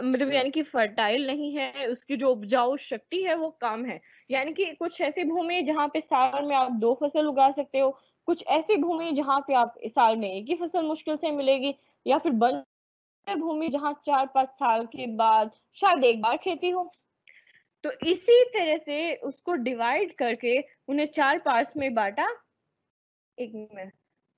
मतलब यानी कि फर्टाइल नहीं है, उसकी जो उपजाऊ शक्ति है वो कम है। यानी कि कुछ ऐसी भूमि जहाँ पे साल में आप दो फ़सल उगा सकते हो, कुछ ऐसी भूमि जहाँ पे आप साल में एक ही फ़सल मुश्किल से मिलेगी, या फिर बन भूमि जहाँ चार पाँच साल के बाद शायद एक बार खेती हो। तो इसी तरह से उसको डिवाइड करके उन्हें चार पार्ट्स में बांटा। एक मिनट।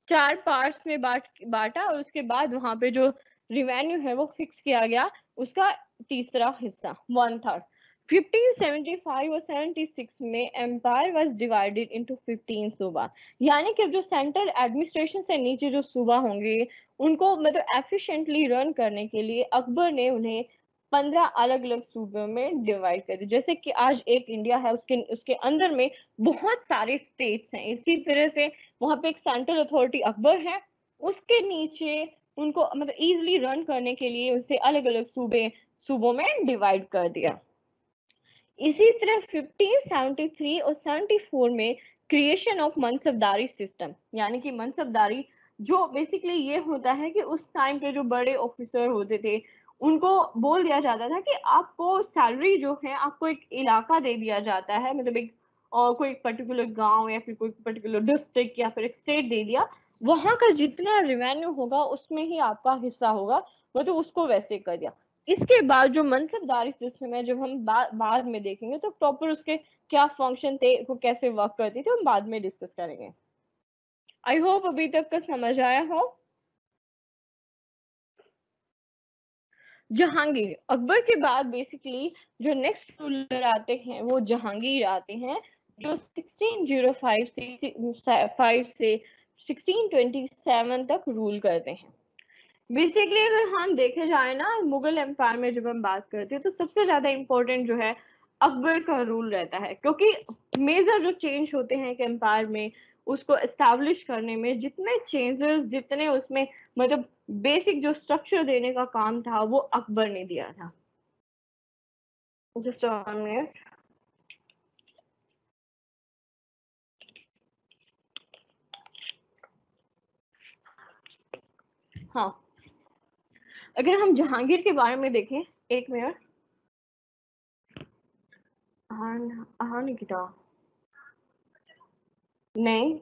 चार पार्ट्स में बांट, बांटा और उसके बाद वहाँ पे जो रिवेन्यू है वो फिक्स किया गया, उसका तीसरा हिस्सा वन थर्ड 1575 और 76 में एम्पायर वाज डिवाइडेड इनटू 15 सूबा यानी कि जो सेंट्रल एडमिनिस्ट्रेशन से नीचे जो सूबा होंगे, उनको मतलब एफिशिएंटली रन करने के लिए अकबर ने उन्हें पंद्रह अलग अलग सूबों में डिवाइड कर दी जैसे कि आज एक इंडिया है, उसके उसके अंदर में बहुत सारे स्टेट्स हैं। इसी तरह से वहाँ पे एक सेंट्रल अथॉरिटी अकबर है, उसके नीचे उनको मतलब इजिली रन करने के लिए उसे अलग अलग सूबे, सूबों में डिवाइड कर दिया। इसी तरह 1573 और 74 में क्रिएशन ऑफ़ मनसबदारी सिस्टम यानी कि मनसबदारी जो बेसिकली ये होता है कि उस टाइम पे जो बड़े ऑफिसर होते थे, उनको बोल दिया जाता था कि आपको सैलरी जो है, आपको एक इलाका दे दिया जाता है मतलब एक और कोई पर्टिकुलर गाँव या फिर कोई पर्टिकुलर डिस्ट्रिक्ट या फिर एक स्टेट दे दिया वहाँ का जितना रेवेन्यू होगा उसमें ही आपका हिस्सा होगा। वो तो उसको वैसे कर दिया। इसके बाद जो मनसबदारी सिस्टम है जब हम बा, बाद में देखेंगे तो प्रॉपर उसके क्या फ़ंक्शन थे वो कैसे वर्क करती थे हम बाद में डिस्कस करेंगे। आई होप अभी तक का समझ आया हो। जहांगीर अकबर के बाद बेसिकली जो नेक्स्ट रूलर आते हैं वो जहांगीर आते हैं जो 1605 से 5 से 1627 तक रूल करते हैं। बेसिकली अगर हम देखे जाए ना, मुगल एम्पायर में जब हम बात करते हैं तो सबसे ज़्यादा इम्पोर्टेंट जो है, अकबर का रूल रहता है। क्योंकि मेजर जो चेंज होते हैं एक एम्पायर में, उसको एस्टैब्लिश करने में, जितने चेंजेस जितने उसमें मतलब बेसिक जो स्ट्रक्चर देने का काम था, वो अकबर ने दिया था। जस्ट मिनट हाँ। अगर हम जहांगीर के बारे में देखें एक मिनट हाँ निकिता नहीं।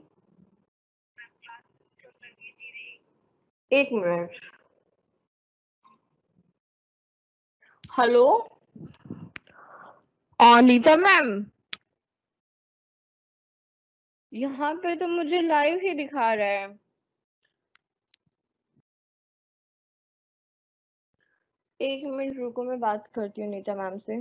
एक मिनट हेलो अनीता मैम। यहाँ पे तो मुझे लाइव ही दिखा रहा है। एक मिनट रुको मैं बात करती हूँ नीता मैम से।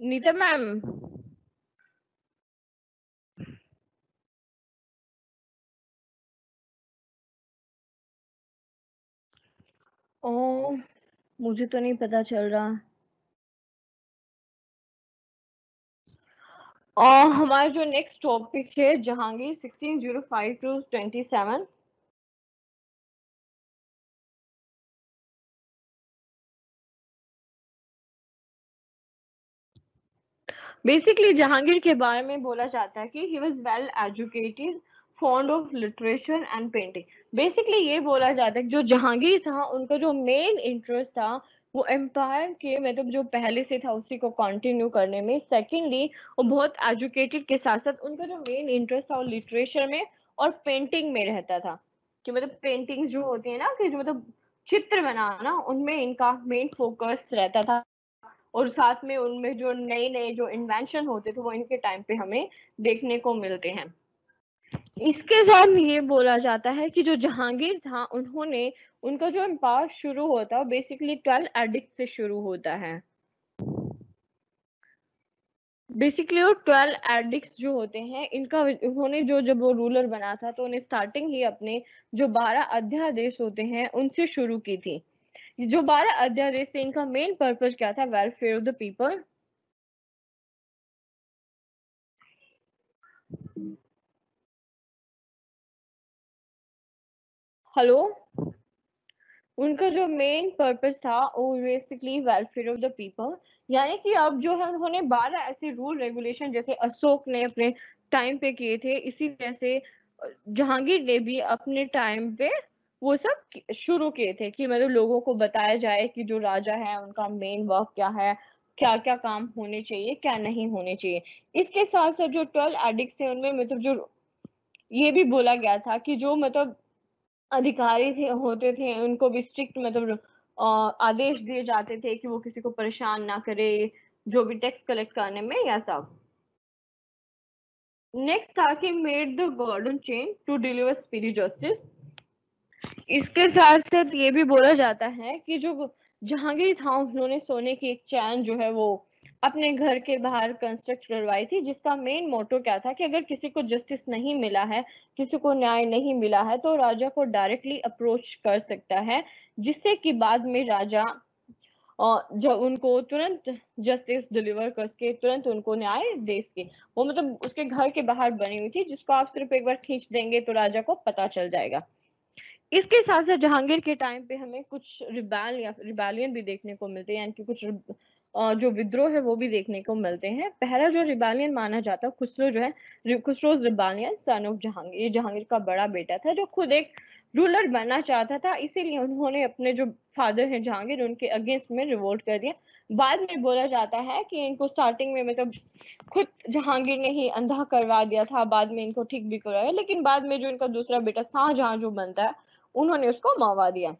नीता मैम। ओ मुझे तो नहीं पता चल रहा। और हमारा जो नेक्स्ट टॉपिक है, जहांगीर 1605 टू 27 बेसिकली जहांगीर के बारे में बोला जाता है कि he was well educated fond of literature and painting basically ये बोला जाता है जो जहांगीर था, उनका जो मेन इंटरेस्ट था, वो एम्पायर के मतलब जो पहले से था, उसी को कंटिन्यू करने में। सेकेंडली वो बहुत एजुकेटेड के साथ साथ उनका जो मेन इंटरेस्ट था, वो लिटरेचर में और पेंटिंग में रहता था। कि मतलब पेंटिंग जो होती है ना, कि जो मतलब चित्र बनाना, उनमें इनका मेन फोकस रहता था। और साथ में उनमें जो नए नए जो इन्वेंशन होते थे, वो इनके टाइम पे हमें देखने को मिलते हैं। इसके साथ ये बोला जाता है कि जो जहांगीर था, उन्होंने उनका जो एम्पायर शुरू होता है बेसिकली ट्वेल्व एडिक्ट से शुरू होता है। बेसिकली वो ट्वेल्व एडिक्ट जो होते हैं, इनका उन्होंने जो, जब वो रूलर बना था तो उन्हें स्टार्टिंग ही अपने जो बारह अध्यादेश होते हैं, उनसे शुरू की थी। जो बारह अध्यादेश थे, इनका मेन पर्पज क्या था? Welfare of the people hello उनका जो मेन पर्पस था, वो basically welfare of the people यानी कि अब जो है, उन्होंने बारह ऐसे रूल रेगुलेशन जैसे अशोक ने अपने टाइम पे किए थे, इसी तरह से जहांगीर ने भी अपने टाइम पे वो सब शुरू किए थे कि मतलब लोगों को बताया जाए कि जो राजा है, उनका मेन वर्क क्या है क्या क्या काम होने चाहिए, क्या नहीं होने चाहिए। इसके साथ साथ जो ट्वेल्व एडिक्ट थे, उनमें मतलब जो ये भी बोला गया था कि जो मतलब अधिकारी थे, होते थे, उनको भी स्ट्रिक्ट मतलब आदेश दिए जाते थे कि वो किसी को परेशान ना करे, जो भी टैक्स कलेक्ट करने में या सब। नेक्स्ट था कि made the golden chain to deliver spirit justice इसके साथ साथ ये भी बोला जाता है कि जो जहांगीर था, उन्होंने सोने की एक चैन जो है वो अपने घर के बाहर कंस्ट्रक्ट करवाई थी, जिसका मेन मोटो क्या था कि अगर किसी को जस्टिस नहीं मिला है, किसी को न्याय नहीं मिला है तो राजा को डायरेक्टली अप्रोच कर सकता है, जिससे कि बाद में राजा जब उनको तुरंत जस्टिस डिलीवर करके, तुरंत उनको न्याय दे सके। वो मतलब उसके घर के बाहर बनी हुई थी, जिसको आप सिर्फ़ एक बार खींच देंगे तो राजा को पता चल जाएगा। इसके साथ साथ जहांगीर के टाइम पे हमें कुछ रिबैल या रिबैलियन भी देखने को मिलते हैं, यानी कि कुछ जो विद्रोह है वो भी देखने को मिलते हैं। पहला जो रिबालियन माना जाता है, खुसरो जो है Khusrau rebellion son of Jahangir. ये जहांगीर का बड़ा बेटा था, जो खुद एक रूलर बनना चाहता था, इसीलिए उन्होंने अपने जो फादर हैं जहांगीर, उनके अगेंस्ट में रिवोल्ट कर दिया। बाद में बोला जाता है कि इनको स्टार्टिंग में मतलब खुद जहांगीर ने ही अंधा करवा दिया था, बाद में इनको ठीक भी करवाया, लेकिन बाद में जो इनका दूसरा बेटा शाहजहां जो बनता है, उन्होंने उसको मरवा दिया।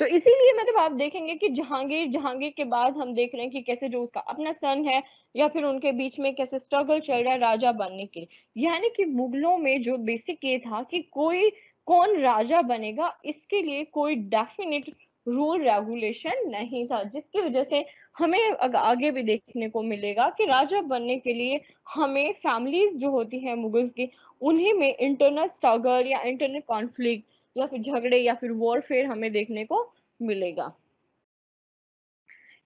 तो इसीलिए मतलब आप देखेंगे कि जहांगीर जहांगीर के बाद हम देख रहे हैं कि कैसे जो उसका अपना सन है या फिर उनके बीच में कैसे स्ट्रगल चल रहा है राजा बनने के लिए। यानी कि मुगलों में जो बेसिक ये था कि कोई, कौन राजा बनेगा, इसके लिए कोई डेफिनेट रूल रेगुलेशन नहीं था, जिसकी वजह से हमें आगे भी देखने को मिलेगा कि राजा बनने के लिए हमें फैमिलीज़ जो होती हैं मुगल्स की, उन्हीं में इंटरनल स्ट्रगल या इंटरनल कॉन्फ्लिक्ट या फिर झगड़े या फिर वॉरफेयर हमें देखने को मिलेगा।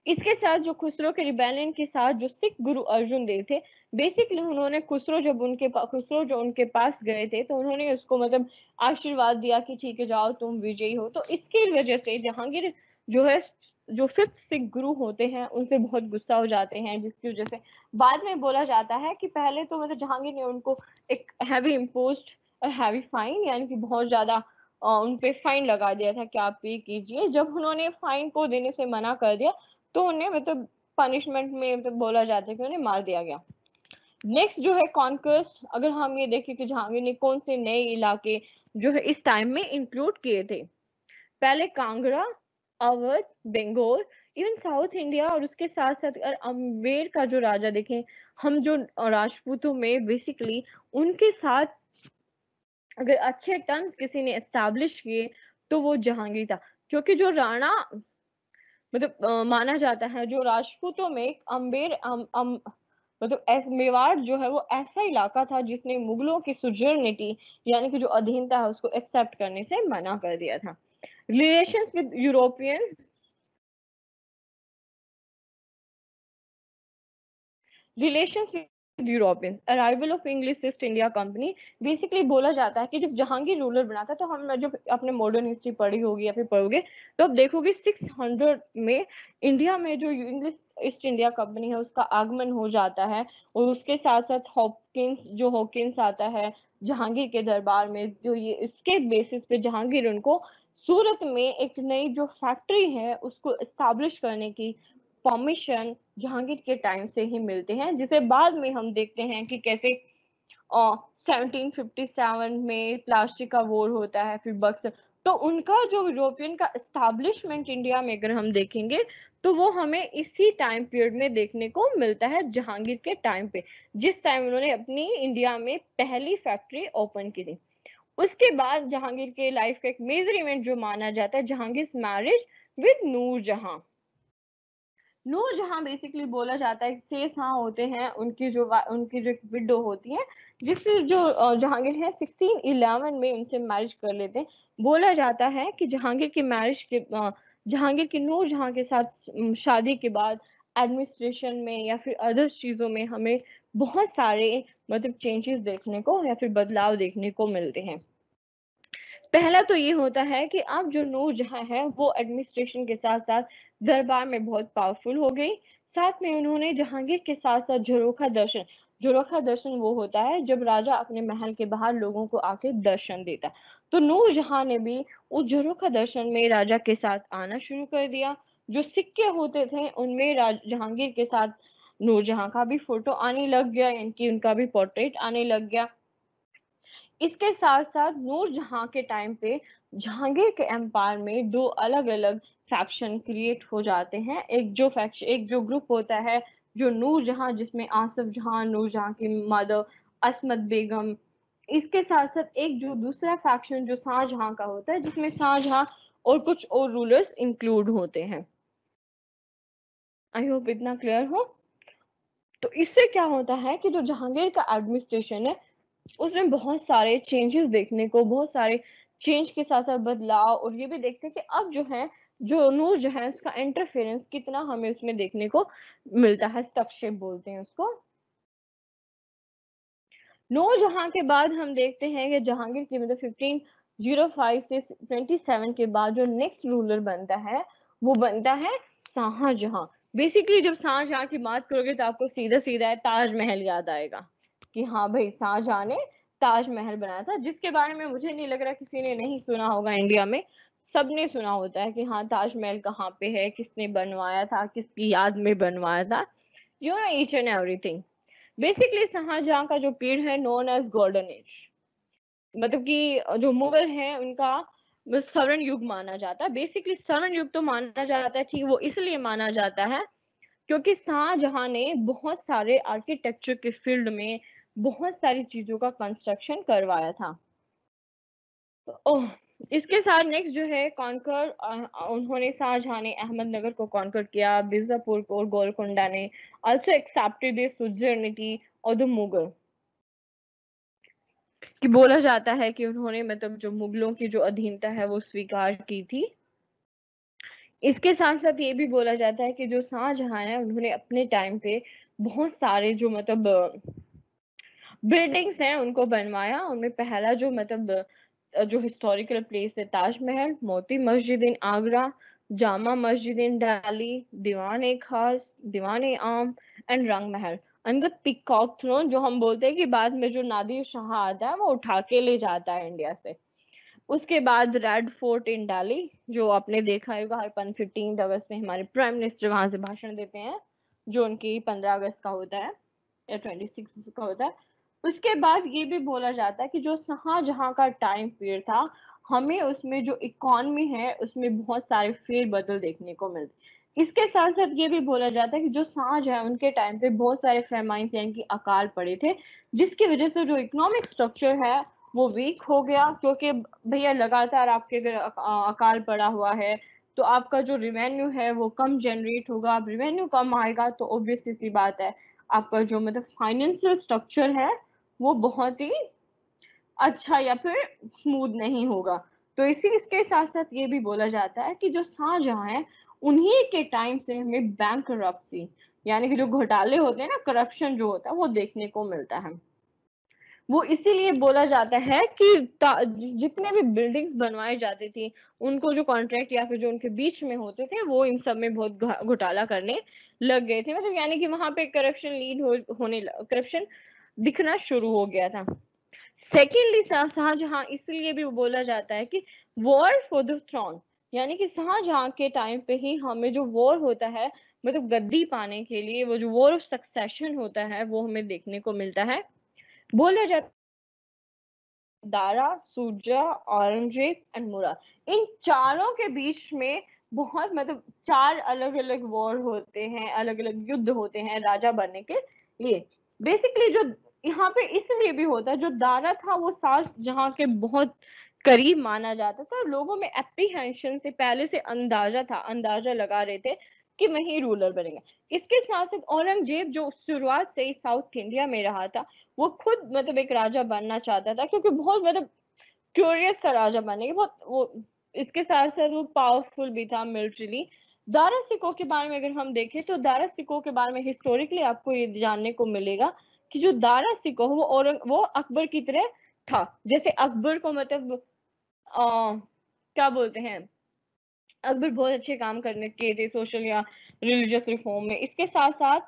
इसके साथ जो खुसरो के रिबेलियन के साथ जो सिख गुरु अर्जुन देव थे बेसिकली उन्होंने खुसरो जब उनके खुसरो जो उनके पास गए थे तो उन्होंने उसको मतलब आशीर्वाद दिया कि ठीक है, जाओ तुम विजयी हो। तो इसकी वजह से जहांगीर जो है, जो फिफ्थ सिख गुरु होते हैं, उनसे बहुत गुस्सा हो जाते हैं, जिसकी वजह से बाद में बोला जाता है कि पहले तो मतलब जहांगीर ने उनको एक हैवी इम्पोज हैवी फाइन यानी कि बहुत ज़्यादा उन पे फाइन लगा दिया था कि आप पे कीजिए। जब उन्होंने फाइन को देने से मना कर दिया तो उन्हें मतलब पनिशमेंट में मतलब बोला जाता है कि उन्हें मार दिया गया। नेक्स्ट जो है कॉन्क्वेस्ट अगर हम ये देखें कि जहांगीर ने कौन से नए इलाके जो है इस टाइम में इंक्लूड किए थे। पहले Kangra, Awadh Bengal even south India और उसके साथ साथ अगर अम्बेर का जो राजा देखें, हम जो राजपूतों में बेसिकली उनके साथ अगर अच्छे टर्म्स किसी ने एस्टैब्लिश किए तो वो जहांगीर था। क्योंकि जो राणा मतलब माना जाता है जो राजपूतों में अम्बेर अम, अम, मतलब ऐस मेवाड़ जो है वो ऐसा इलाका था जिसने मुगलों की सुजर्निटी यानी कि जो अधीनता है उसको एक्सेप्ट करने से मना कर दिया था। Relations with European relations European arrival of English East India company basically बोला जाता है कि जब जहांगीर रूलर बना था तो हम जब अपने मॉडर्न हिस्ट्री पढ़ी होगी या फिर पढ़ोगे तो आप देखोगे 600 में इंडिया में जो इंग्लिश ईस्ट इंडिया कंपनी है, उसका आगमन हो जाता है। और उसके साथ साथ हॉकिंस जो हॉकिंस आता है जहांगीर के दरबार में, जो ये इसके बेसिस पे जहांगीर उनको सूरत में एक नई जो फैक्ट्री है, उसको स्टैब्लिश करने की परमिशन जहांगीर के टाइम से ही मिलते हैं, जिसे बाद में हम देखते हैं कि कैसे फिफ्टी सेवन में प्लास्टिक का वोर होता है, फिर बक्सर तो उनका जो यूरोपियन का स्टैब्लिशमेंट इंडिया में अगर हम देखेंगे तो वो हमें इसी टाइम पीरियड में देखने को मिलता है जहांगीर के टाइम पे, जिस टाइम उन्होंने अपनी इंडिया में पहली फैक्ट्री ओपन की थी। उसके बाद जहांगीर के लाइफ का एक मेजर इवेंट जो माना जाता है, जहांगीर मैरिज विद नूर जहाँ नूर जहाँ बेसिकली बोला जाता है शेष हाँ होते हैं, उनकी जो उनकी जो विडो होती है, जिससे जो जहांगीर है 1611 में उनसे मैरिज कर लेते हैं। बोला जाता है कि जहांगीर की मैरिज के जहांगीर की नूर जहाँ के साथ शादी के बाद एडमिनिस्ट्रेशन में या फिर अदर चीज़ों में हमें बहुत सारे मतलब चेंजेस देखने को या फिर बदलाव देखने को मिलते हैं। पहला तो ये होता है कि अब जो नूर जहाँ है, वो एडमिनिस्ट्रेशन के साथ साथ दरबार में बहुत पावरफुल हो गई। साथ में उन्होंने जहांगीर के साथ साथ झरोखा दर्शन झरोखा दर्शन वो होता है जब राजा अपने महल के बाहर लोगों को आके दर्शन देता तो नूर जहाँ ने भी उस झरोखा दर्शन में राजा के साथ आना शुरू कर दिया। जो सिक्के होते थे, उनमें जहांगीर के साथ नूरजहां का भी फ़ोटो आने लग गया इनकी उनका भी पोर्ट्रेट आने लग गया। इसके साथ साथ नूरजहां के टाइम पे जहांगीर के एम्पायर में दो अलग अलग फैक्शन क्रिएट हो जाते हैं। एक जो फैक्शन एक जो ग्रुप होता है, जो नूर जहाँ, जिसमें आसफ जहाँ, नूर जहाँ की मदर असमत बेगम, इसके साथ साथ एक जो दूसरा फैक्शन जो शाहजहां का होता है, जिसमें शाहजहां और कुछ और रूलर्स इंक्लूड होते हैं। आई होप इतना क्लियर हो। तो इससे क्या होता है कि जो जहांगीर का एडमिनिस्ट्रेशन है, उसमें बहुत सारे चेंजेस देखने को, बहुत सारे चेंज के साथ साथ बदलाव, और ये भी देखते हैं कि अब जो है जो नूर जो है, उसका इंटरफेरेंस कितना हमें उसमें देखने को मिलता है हस्तक्षेप बोलते हैं उसको। नूर जहाँ के बाद हम देखते हैं कि जहांगीर की मतलब फिफ्टीन ज़ीरो फाइव से ट्वेंटी सेवन के बाद जो नेक्स्ट रूलर बनता है, वो बनता है शाहजहां। बेसिकली जब शाहजहां की बात करोगे तो आपको सीधा सीधा है ताजमहल याद आएगा कि हाँ भाई, शाहजहां ने ताजमहल बनाया था, जिसके बारे में मुझे नहीं लग रहा किसी ने नहीं सुना होगा इंडिया में। सबने सुना होता है कि हाँ ताजमहल कहाँ पे है, किसने बनवाया था, किसकी याद में बनवाया था। You know each and everything basically Shahjahan का जो पीरियड है नोन एज गोल्डन एज मतलब कि जो मुगल हैं, उनका स्वर्ण युग माना जाता है। बेसिकली स्वर्ण युग तो माना जाता है, ठीक वो इसलिए माना जाता है क्योंकि शाहजहां ने बहुत सारे आर्किटेक्चर के फ़ील्ड में बहुत सारी चीज़ों का कंस्ट्रक्शन करवाया था। ओह इसके साथ नेक्स्ट जो है कॉन्कर उन्होंने शाहजहां ने अहमदनगर को कॉन्कर किया बिजापुर को और गोलकोंडा ने ऑल्सो एक्सेप्टेड सुजर्निटी और द मुगल। कि बोला जाता है कि उन्होंने मतलब जो मुगलों की जो अधीनता है वो स्वीकार की थी। इसके साथ साथ ये भी बोला जाता है कि जो शाहजहां है उन्होंने अपने टाइम पे बहुत सारे जो मतलब बिल्डिंग्स हैं उनको बनवाया। उनमें पहला जो मतलब जो हिस्टोरिकल प्लेस है, ताजमहल, मोती मस्जिद इन आगरा, जामा मस्जिद इन दिल्ली दीवान ए खास, दीवान ए आम एंड रंग महल अंदर पिकॉक थ्रोन जो हम बोलते हैं कि बाद में जो नादिर शाह आता है, वो उठा के ले जाता है इंडिया से। उसके बाद रेड फोर्ट इन दिल्ली जो आपने देखा होगा, हर पन फिफ्टीन अगस्त में हमारे प्राइम मिनिस्टर वहाँ से भाषण देते हैं, जो उनकी पंद्रह अगस्त का होता है, या ट्वेंटी सिक्स का होता है। उसके बाद ये भी बोला जाता है कि जो शाहजहां का टाइम पीरियड था, हमें उसमें जो इकॉनमी है, उसमें बहुत सारे फेर बदल देखने को मिलते इसके साथ साथ ये भी बोला जाता है कि जो साज है, उनके टाइम पे बहुत सारे फेमाइन यानी कि अकाल पड़े थे, जिसकी वजह से जो इकोनॉमिक स्ट्रक्चर है, वो वीक हो गया, क्योंकि भैया लगातार आपके अगर अकाल पड़ा हुआ है तो आपका जो रिवेन्यू है, वो कम जनरेट होगा। अब रिवेन्यू कम आएगा तो ऑब्वियसली सी बात है, आपका जो मतलब फाइनेंशियल स्ट्रक्चर है वो बहुत ही अच्छा या फिर स्मूथ नहीं होगा। तो इसी इसके साथ साथ ये भी बोला जाता है कि जो शाहजहां है उन्हीं के टाइम से हमें बैंक करप्सी यानी कि जो घोटाले होते हैं ना करप्शन जो होता है वो देखने को मिलता है। वो इसीलिए बोला जाता है कि जितने भी बिल्डिंग्स बनवाए जाती थी उनको जो कॉन्ट्रैक्ट या फिर जो उनके बीच में होते थे वो इन सब में बहुत घोटाला करने लग गए थे। मतलब यानी कि वहाँ पे करप्शन लीड हो, होने करप्शन दिखना शुरू हो गया था। सेकेंडली शाहजहां इसलिए भी बोला जाता है कि वॉर फॉर द थ्रोन यानी कि शाहजहां के टाइम पे ही हमें जो वॉर होता है मतलब गद्दी पाने के लिए, वो जो वॉर ऑफ़ सक्सेशन होता है, वो हमें देखने को मिलता है। बोला जाता दारा सूजा औरंगज़ेब एंड मुरा। इन चारों के बीच में बहुत मतलब चार अलग अलग वॉर होते हैं अलग अलग युद्ध होते हैं राजा बनने के लिए। बेसिकली जो यहाँ पे इसलिए भी होता है, जो दारा था वो सास जहाँ के बहुत करीब माना जाता था लोगों में एप्रीहेंशन से पहले से अंदाज़ा था, अंदाज़ा लगा रहे थे कि वही रूलर बनेगा। इसके साथ साथ औरंगज़ेब जो शुरुआत से ही साउथ इंडिया में रहा था, वो खुद मतलब एक राजा बनना चाहता था क्योंकि बहुत मतलब क्यूरियस था राजा बनने के बहुत वो इसके साथ साथ वो पावरफुल भी था मिलिट्रीली दारा सिको के बारे में अगर हम देखें तो दारा सिको के बारे में हिस्टोरिकली आपको ये जानने को मिलेगा कि जो दारा सिको वो और वो अकबर की तरह था। जैसे अकबर को मतलब आ, क्या बोलते हैं? अकबर बहुत अच्छे काम करने के थे सोशल या रिलीजियस रिफॉर्म में। इसके साथ साथ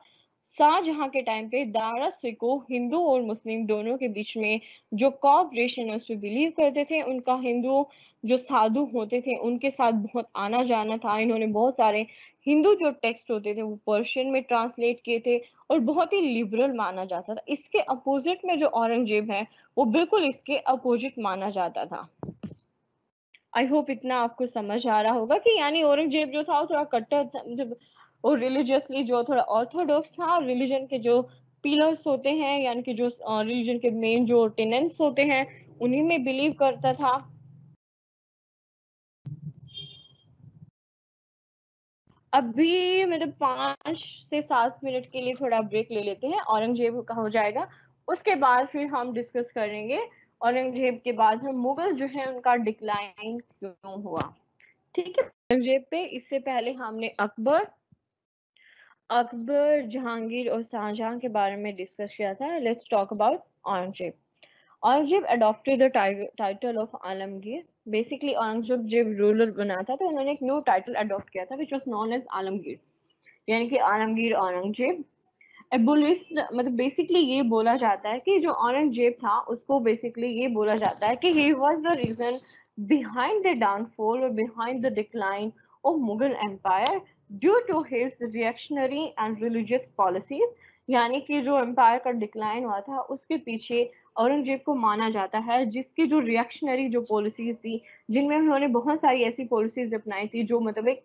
शाहजहां के टाइम पे दारा सिको हिंदू और मुस्लिम दोनों के बीच में जो कॉपरेशन उस पर बिलीव करते थे, उनका हिंदू जो साधु होते थे, उनके साथ बहुत आना जाना था। इन्होंने बहुत सारे हिंदू जो टेक्स्ट होते थे, वो पर्शियन में ट्रांसलेट किए थे और बहुत ही लिबरल माना जाता था। इसके अपोजिट में जो औरंगज़ेब है, वो बिल्कुल इसके अपोजिट माना जाता था। आई होप इतना आपको समझ आ रहा होगा कि यानी औरंगज़ेब जो था, वो थोड़ा कट्टर जब और रिलीजियसली जो थोड़ा ऑर्थोडॉक्स था, और रिलीजन के जो पिलर्स होते हैं, यानी कि जो रिलीजन के मेन जो टेनेंट्स होते हैं, उन्हीं में बिलीव करता था। अभी मतलब पाँच से सात मिनट के लिए थोड़ा ब्रेक ले लेते हैं, औरंगज़ेब का हो जाएगा। उसके बाद फिर हम डिस्कस करेंगे, औरंगज़ेब के बाद में मुगल जो है, उनका डिक्लाइन क्यों हुआ? ठीक है, औरंगज़ेब पे इससे पहले हमने अकबर अकबर जहांगीर और शाहजहां के बारे में डिस्कस किया था। Let's talk about Aurangzeb. Aurangzeb adopted title of Alamgir. Basically Aurangzeb जब रूलर बना था तो उन्होंने एक न्यू टाइटल अडॉप्ट किया था which was known as Alamgir. यानी कि आलमगीर औरंगज़ेब। एबोलिस्ट मतलब बेसिकली ये बोला जाता है कि जो औरंगज़ेब था, उसको बेसिकली ये बोला जाता है कि he was the reason behind the downfall और behind the decline of Mughal empire due to his reactionary and religious policies यानी कि जो एम्पायर का डिक्लाइन हुआ था, उसके पीछे औरंगज़ेब को माना जाता है, जिसकी जो रिएक्शनरी जो पॉलिसीज़ थी, जिनमें उन्होंने बहुत सारी ऐसी पॉलिसीज़ अपनाई थी जो मतलब एक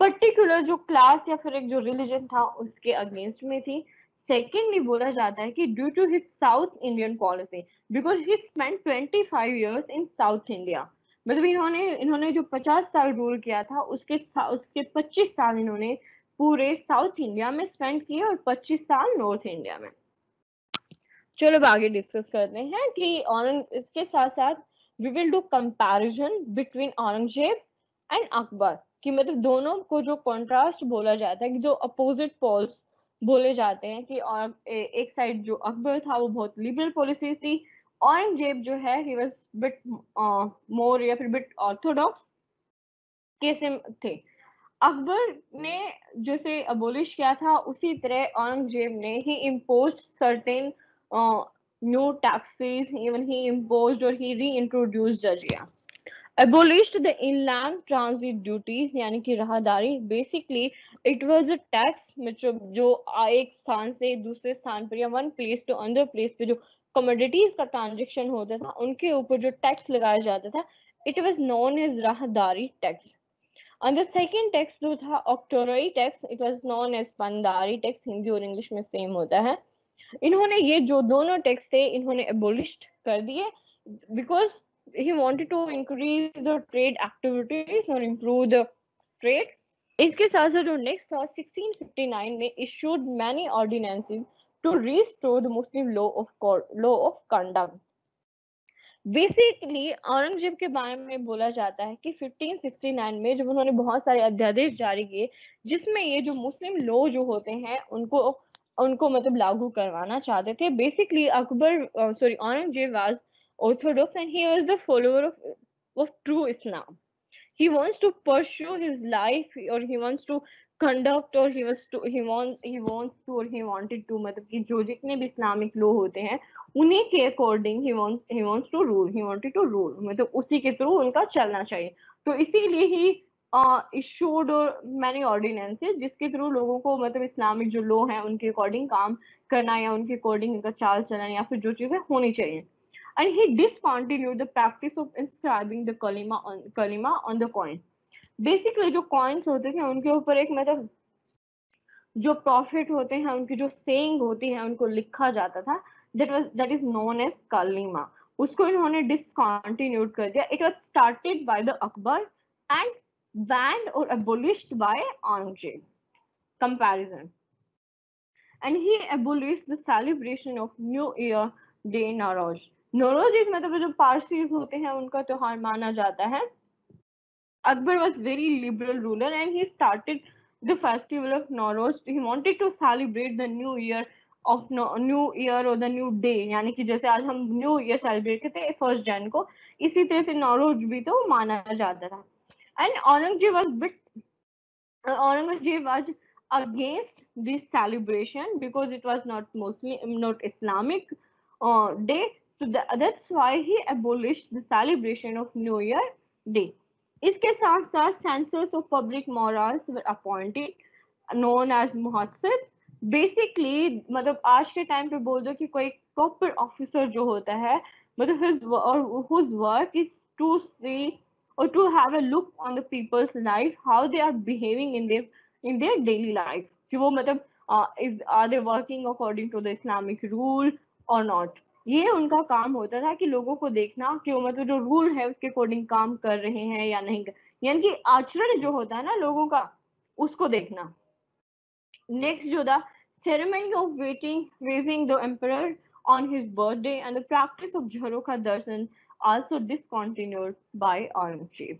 पर्टिकुलर जो क्लास या फिर एक जो रिलीजन था, उसके अगेंस्ट में थी। सेकेंडली बोला जाता है कि due to his south Indian policy because he spend 25 years in south India मतलब इन्होंने इन्होंने जो 50 साल रूल किया था उसके उसके 25 साल इन्होंने पूरे साउथ इंडिया में स्पेंड किए और 25 साल नॉर्थ इंडिया में। चलो अब आगे डिस्कस करते हैं कि औरंग इसके साथ साथ we will do comparison between Aurangzeb and Akbar कि मतलब दोनों को जो कॉन्ट्रास्ट बोला जाता है कि जो अपोजिट पोल्स बोले जाते हैं कि और ए, एक साइड जो अकबर था वो बहुत लिबरल पॉलिसी थी औरंगज़ेब जो है ही वाज बिट मोर या फिर बिट ऑर्थोडॉक्स कैसे थे। अकबर ने जैसे अबोलिश किया था, उसी तरह औरंगज़ेब ने ही impose certain new taxes even he impose और he reintroduce जजिया abolished the inland transit duties, यानी कि राहदारी। Basically, it was a tax मतलब जो एक स्थान से दूसरे स्थान पर या one place to another place पे जो कमोडिटीज का ट्रांजेक्शन होता था, उनके ऊपर जो टैक्स लगाया जाता था it was known as Rahdari tax and the second tax जो था octroi tax it was known as Bandari tax Hindi और इंग्लिश में सेम होता है. इन्होंने ये जो दोनों टैक्स थे, इन्होंने एबोलिश कर दिए because he wanted to increase the trade activities और इम्प्रूव द ट्रेड इसके साथ साथ जो नेक्स्ट था सिक्सटीन फिफ्टी नाइन में issued to restore the Muslim law of law of conduct. बेसिकली औरंगज़ेब के बारे में बोला जाता है कि 1569 में जब उन्होंने बहुत सारे अध्यादेश जारी किए जिसमें ये जो मुस्लिम लॉ जो होते हैं उनको उनको मतलब लागू करवाना चाहते थे basically Akbar sorry Aurangzeb was orthodox and he was the follower of, of true Islam. He wants to pursue his life or he wants to conduct और he he he want want wanted to मतलब कि जो जितने भी Islamic लो होते हैं, उन्हीं के according he want he wants to rule he wanted to rule मतलब उसी के थ्रू उनका चलना चाहिए। तो इसीलिए ही इशूड और मैनी ऑर्डिनेंसेज जिसके थ्रू लोगों को मतलब इस्लामिक जो लो हैं, उनके अकॉर्डिंग काम करना या उनके अकॉर्डिंग उनका चाल चलना या फिर जो चीज़ें होनी चाहिए। And he discontinue the practice of inscribing the Kalima Kalima on the point basically, जो कॉइन्स होते थे उनके ऊपर एक मतलब जो प्रॉफिट होते हैं, उनकी जो सेइंग होती है, उनको लिखा जाता था that was that is known as Kalima उसको इन्होंने डिसकंटिन्यूड कर दिया it was started by the Akbar and banned or abolished by Aurangzeb. Comparison. And he abolished the celebration of New Year Day Nowruz. Nowruz एक मतलब जो Parsis होते हैं, उनका त्योहार माना जाता है Akbar was very liberal ruler and he started the festival of Nowruz he wanted to celebrate the new year of new year और द न्यू डे यानी कि जैसे आज हम न्यू ईयर सेलिब्रेट करते हैं फ़र्स्ट जैन को इसी तरह से नौरोज भी तो माना जाता था। And Aurangzeb was Aurangzeb was against this celebration because it was not mostly not islamic uh, So the, that's why he abolished the celebration of New Year Day. इसके साथ साथ censors of public morals appointed known as महोत्सव basically मतलब आज के time पे बोल दो कि कोई प्रॉपर ऑफिसर जो होता है मतलब हिज और whose work is to see और to have a look on the people's life how they are behaving in their in their daily life कि वो मतलब is are they working according to the Islamic rule और not ये उनका काम होता था कि लोगों को देखना कि वो मतलब जो रूल है उसके अकॉर्डिंग काम कर रहे हैं या नहीं यानी कि आचरण जो होता है ना लोगों का, उसको देखना। नेक्स्ट जो था ceremony of weighting raising the emperor on his birthday and the practice of झरों का दर्शन also discontinued by Aurangzeb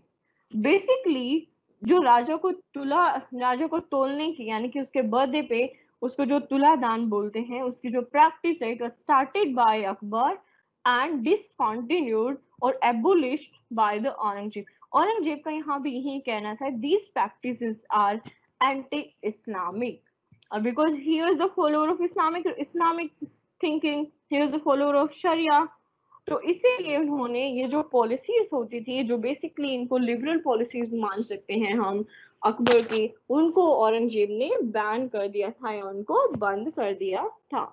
basically जो राजा को तुला, राजा को तोलने की, यानी कि उसके बर्थडे पे उसको जो तुला दान बोलते हैं, उसकी जो प्रैक्टिस है it started by Akbar and discontinued और abolish by the Aurangzeb Aurangzeb का यहाँ भी यही कहना था these practice are anti Islamic और because he is the follower of Islamic Islamic thinking he is the follower of Sharia. तो इसीलिए उन्होंने ये जो पॉलिसीज़ होती थी जो बेसिकली इनको लिबरल पॉलिसीज़ मान सकते हैं हम अकबर की उनको औरंगज़ेब ने बैन कर दिया था या उनको बंद कर दिया था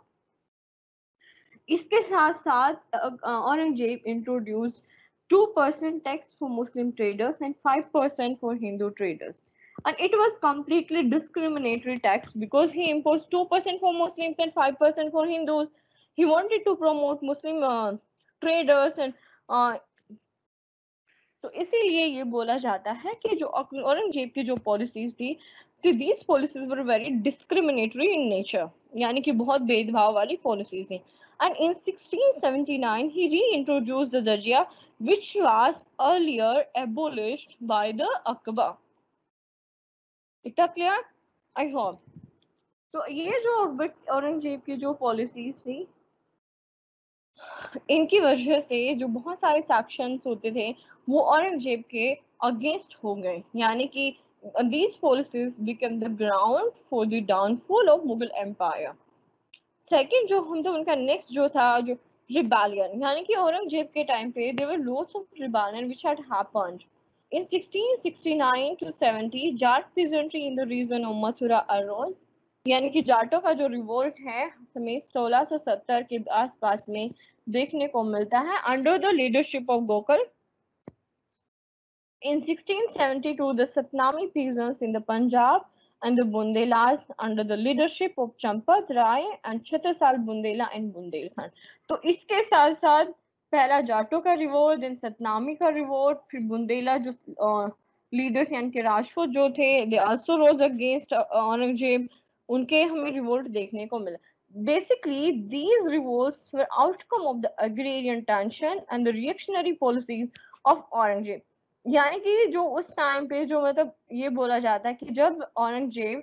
इसके साथ साथ Aurangzeb introduce two percent tax for Muslim traders and five percent for Hindu traders and it was completely discriminatory tax because he imposed 2% for Muslims and 5% for Hindus. He wanted to promote Muslim uh, traders and uh, तो इसीलिए ये बोला जाता है कि जो औरंगज़ेब की जो पॉलिसीज़ थी कि these policies were very discriminatory in nature यानी कि बहुत भेदभाव वाली पॉलिसीज़ थी। And in 1679 he reintroduced the darjia which was earlier abolished by the Akbar. इतना क्लियर आई होप तो ये जो औरंगज़ेब की जो पॉलिसीज़ थी इनकी वजह से जो बहुत सारे सेक्शंस होते थे वो औरंगज़ेब के अगेंस्ट हो गए। यानी कि these policies become the ground for the downfall of Mughal empire second जो हम तो उनका नेक्स्ट जो था जो रिबालियन यानी कि औरंगज़ेब के टाइम पे there were lots of rebellion which had happened In 1669 to 70, Jat peasantry in the region of Mathura arose यानी कि जाटो का जो रिवोल्ट है समय 1670 के आसपास में देखने को मिलता है। Under the leadership of Gokla in 1672 the Satnami peasants in the Punjab and the Bundelas under the leadership of Champat Rai and Chhatrasal Bundela and Bundelkhand तो इसके साथ साथ पहला जाटो का रिवोल्ट देन सतनामी का रिवोल्ट फिर बुंदेला जो लीडर्स यानी कि राजपूत जो थे they also rose against Aurangzeb उनके हमें रिवोल्ट देखने को मिला। Basically, these revolts were outcome of the agrarian tension and the reactionary policies of Aurangzeb यानी कि जो उस टाइम पे जो मतलब ये बोला जाता है कि जब Aurangzeb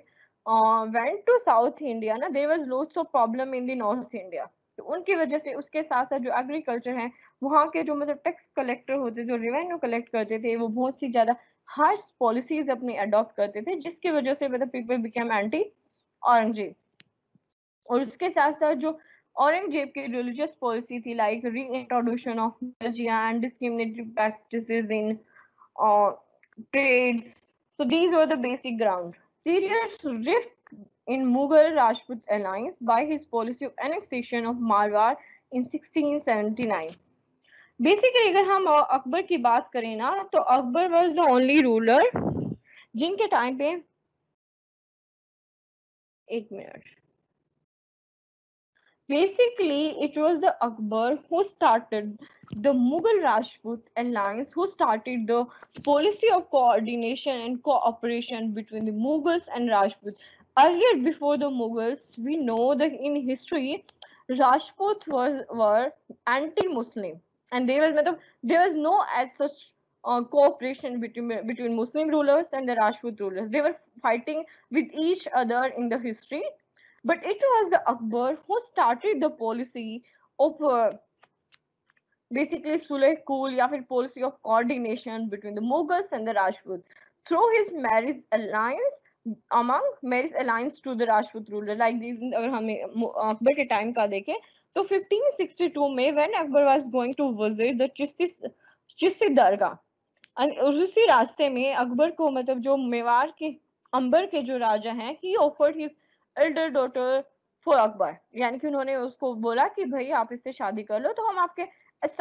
went to south India ना there was lots of problem in the north India तो उनकी वजह से उसके साथ साथ जो एग्रीकल्चर है, वहाँ के जो मतलब टैक्स कलेक्टर होते, जो रेवेन्यू कलेक्ट करते थे, वो बहुत सी ज़्यादा हार्श पॉलिसीज़ अपनी अडॉप्ट करते थे, जिसकी वजह से मतलब पीपल बिकेम एंटी औरंगज़ेब और उसके साथ साथ जो औरंगज़ेब की रिलीजियस पॉलिसी थी like reintroduction of and discriminatory practices in trades so, these were the basic ground. Serious rift in Mughal Rajput alliance by his policy of annexation of Marwar in 1679. Basically अगर हम अकबर की बात करें ना तो Akbar was the only ruler जिनके time पे Basically, it was the Akbar who started the Mughal Rajput alliance, who started the policy of coordination and cooperation between the Mughals and Rajputs. Earlier, before the Mughals, we know that in history, Rajputs was, were anti-Muslim, and there was, there was no as such uh, cooperation between between Muslim rulers and the Rajput rulers. They were fighting with each other in the history, but it was the Akbar who started the policy of uh, basically Sulh Kul, या फिर policy of coordination between the Mughals and the Rajput through his marriage alliance among marriage alliance to the Rajput ruler like these अगर हमें अकबर के time का देखें तो 1562 में when Akbar was going to visit the Chishti Chishti दरगाह उसी रास्ते में अकबर को मतलब जो मेवाड़ के, अंबर के जो राजा हैं he offered his elder daughter for Akbar यानी कि उन्होंने उसको बोला कि भाई आप इससे शादी कर लो तो हम आपके,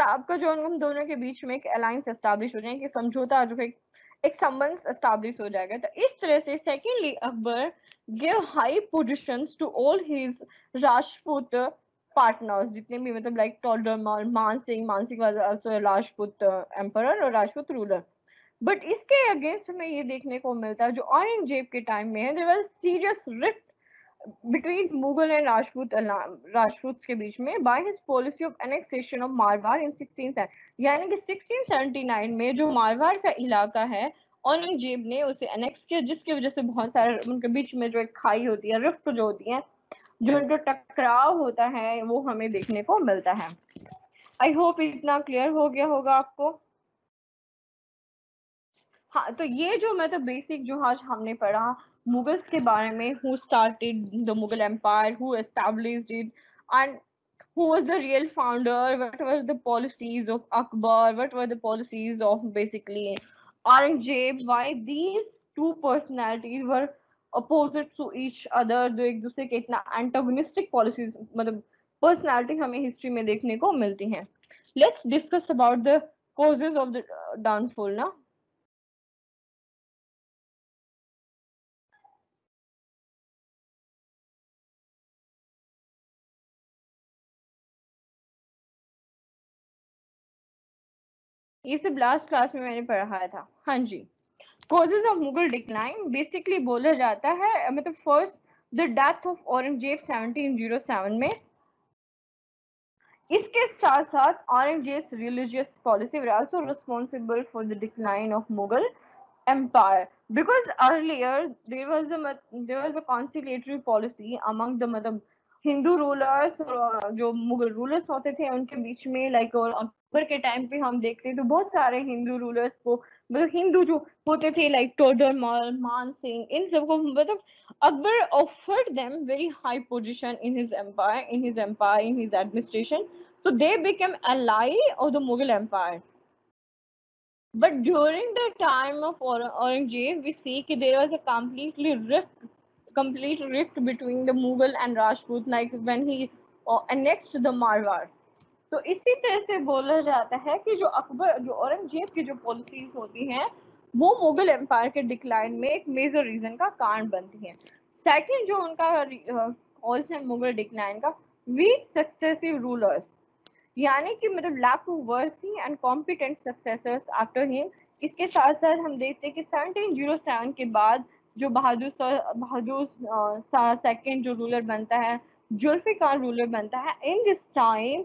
आपका जो, हम दोनों के बीच में एक अलायंस एस्टैब्लिश हो जाए कि समझौता जो है, एक संबंध एस्टैब्लिश हो जाएगा। तो इस तरह से secondly Akbar give high position to all his Rajput partners जितने भी मतलब लाइक टोलडर मान सिंह मान सिंह आल्सो राजपूत एम्पर और राजपूत रूलर बट इसके अगेंस्ट में ये देखने को मिलता है, जो औरंगज़ेब के टाइम में है there was serious rift between Mughal and Rajput Rajputs के बीच में by his policy of annexation of Marwar in 16 यानी कि 1679 में जो मारवाड़ का इलाका है, औरंगज़ेब ने उसे अनेक्स किया, जिसकी वजह से बहुत सारे उनके बीच में जो एक खाई होती है रिफ्ट जो होती है जो इनका टकराव होता है, वो हमें देखने को मिलता है। आई होप इतना क्लियर हो गया होगा आपको। हाँ तो ये जो मतलब तो बेसिक जो आज हमने पढ़ा, मुगल्स के बारे में who started the Mughal empire who established it and who was the real founder what were the policies of Akbar what were the policies of basically Aurangzeb why these two personalities were opposite to each other जो एक दूसरे के इतना antagonistic policies मतलब personality हमें history में देखने को मिलती है। Let's discuss about the causes of the downfall ना। ये सब लास्ट क्लास में मैंने पढ़ाया था। हाँ जी। Causes of Mughal decline basically बोला जाता है मतलब first the death of Aurangzeb 1707 में। इसके साथ साथ Aurangzeb religious policy were also responsible for the decline of Mughal empire. Because earlier, there was a there was a conciliatory policy among the मतलब Hindu rulers जो मुगल रूलर्स होते थे, उनके बीच में लाइक और अकबर के टाइम पे हम देखते तो बहुत सारे हिंदू रूलर्स को मतलब हिंदू जो होते थे लाइक टोडर माल मान सिंह इन सबको मतलब Akbar offered them very high position in his empire in his empire in his administration so they became ally of the mughal empire but during the time of aurangzeb we see that there was a completely rift complete rift between the mughal and rajput like when he uh, annexed the marwar तो इसी तरह से बोला जाता है कि जो अकबर, जो औरंगज़ेब की जो पॉलिसीज़ होती हैं, वो मुगल एम्पायर के डिक्लाइन में एक मेजर रीजन का कारण बनती हैं। सेकंड जो उनका ऑल्सो मुगल डिक्लाइन का वीक सक्सेसिव रूलर्स यानी कि मतलब lack of worthy and competent successors after him इसके साथ साथ हम देखते हैं कि 1707 के बाद जो बहादुर बहादुर सेकेंड जो रूलर बनता है, जुल्फिकार रूलर बनता है in this time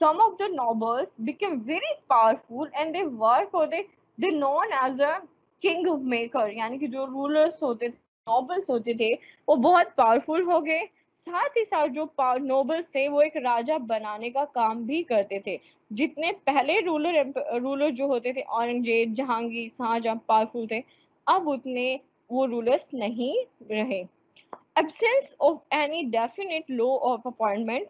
some of the nobles became very powerful and they were for the they known as a king maker यानी कि जो rulers होते थे nobles होते थे वो बहुत powerful हो गए साथ ही साथ जो नोबल्स थे वो एक राजा बनाने का काम भी करते थे जितने पहले रूलर रूलर जो होते थे औरंगज़ेब जहांगीर शाहजहां पावरफुल थे अब उतने वो रूलर्स नहीं रहे absence of any definite law of appointment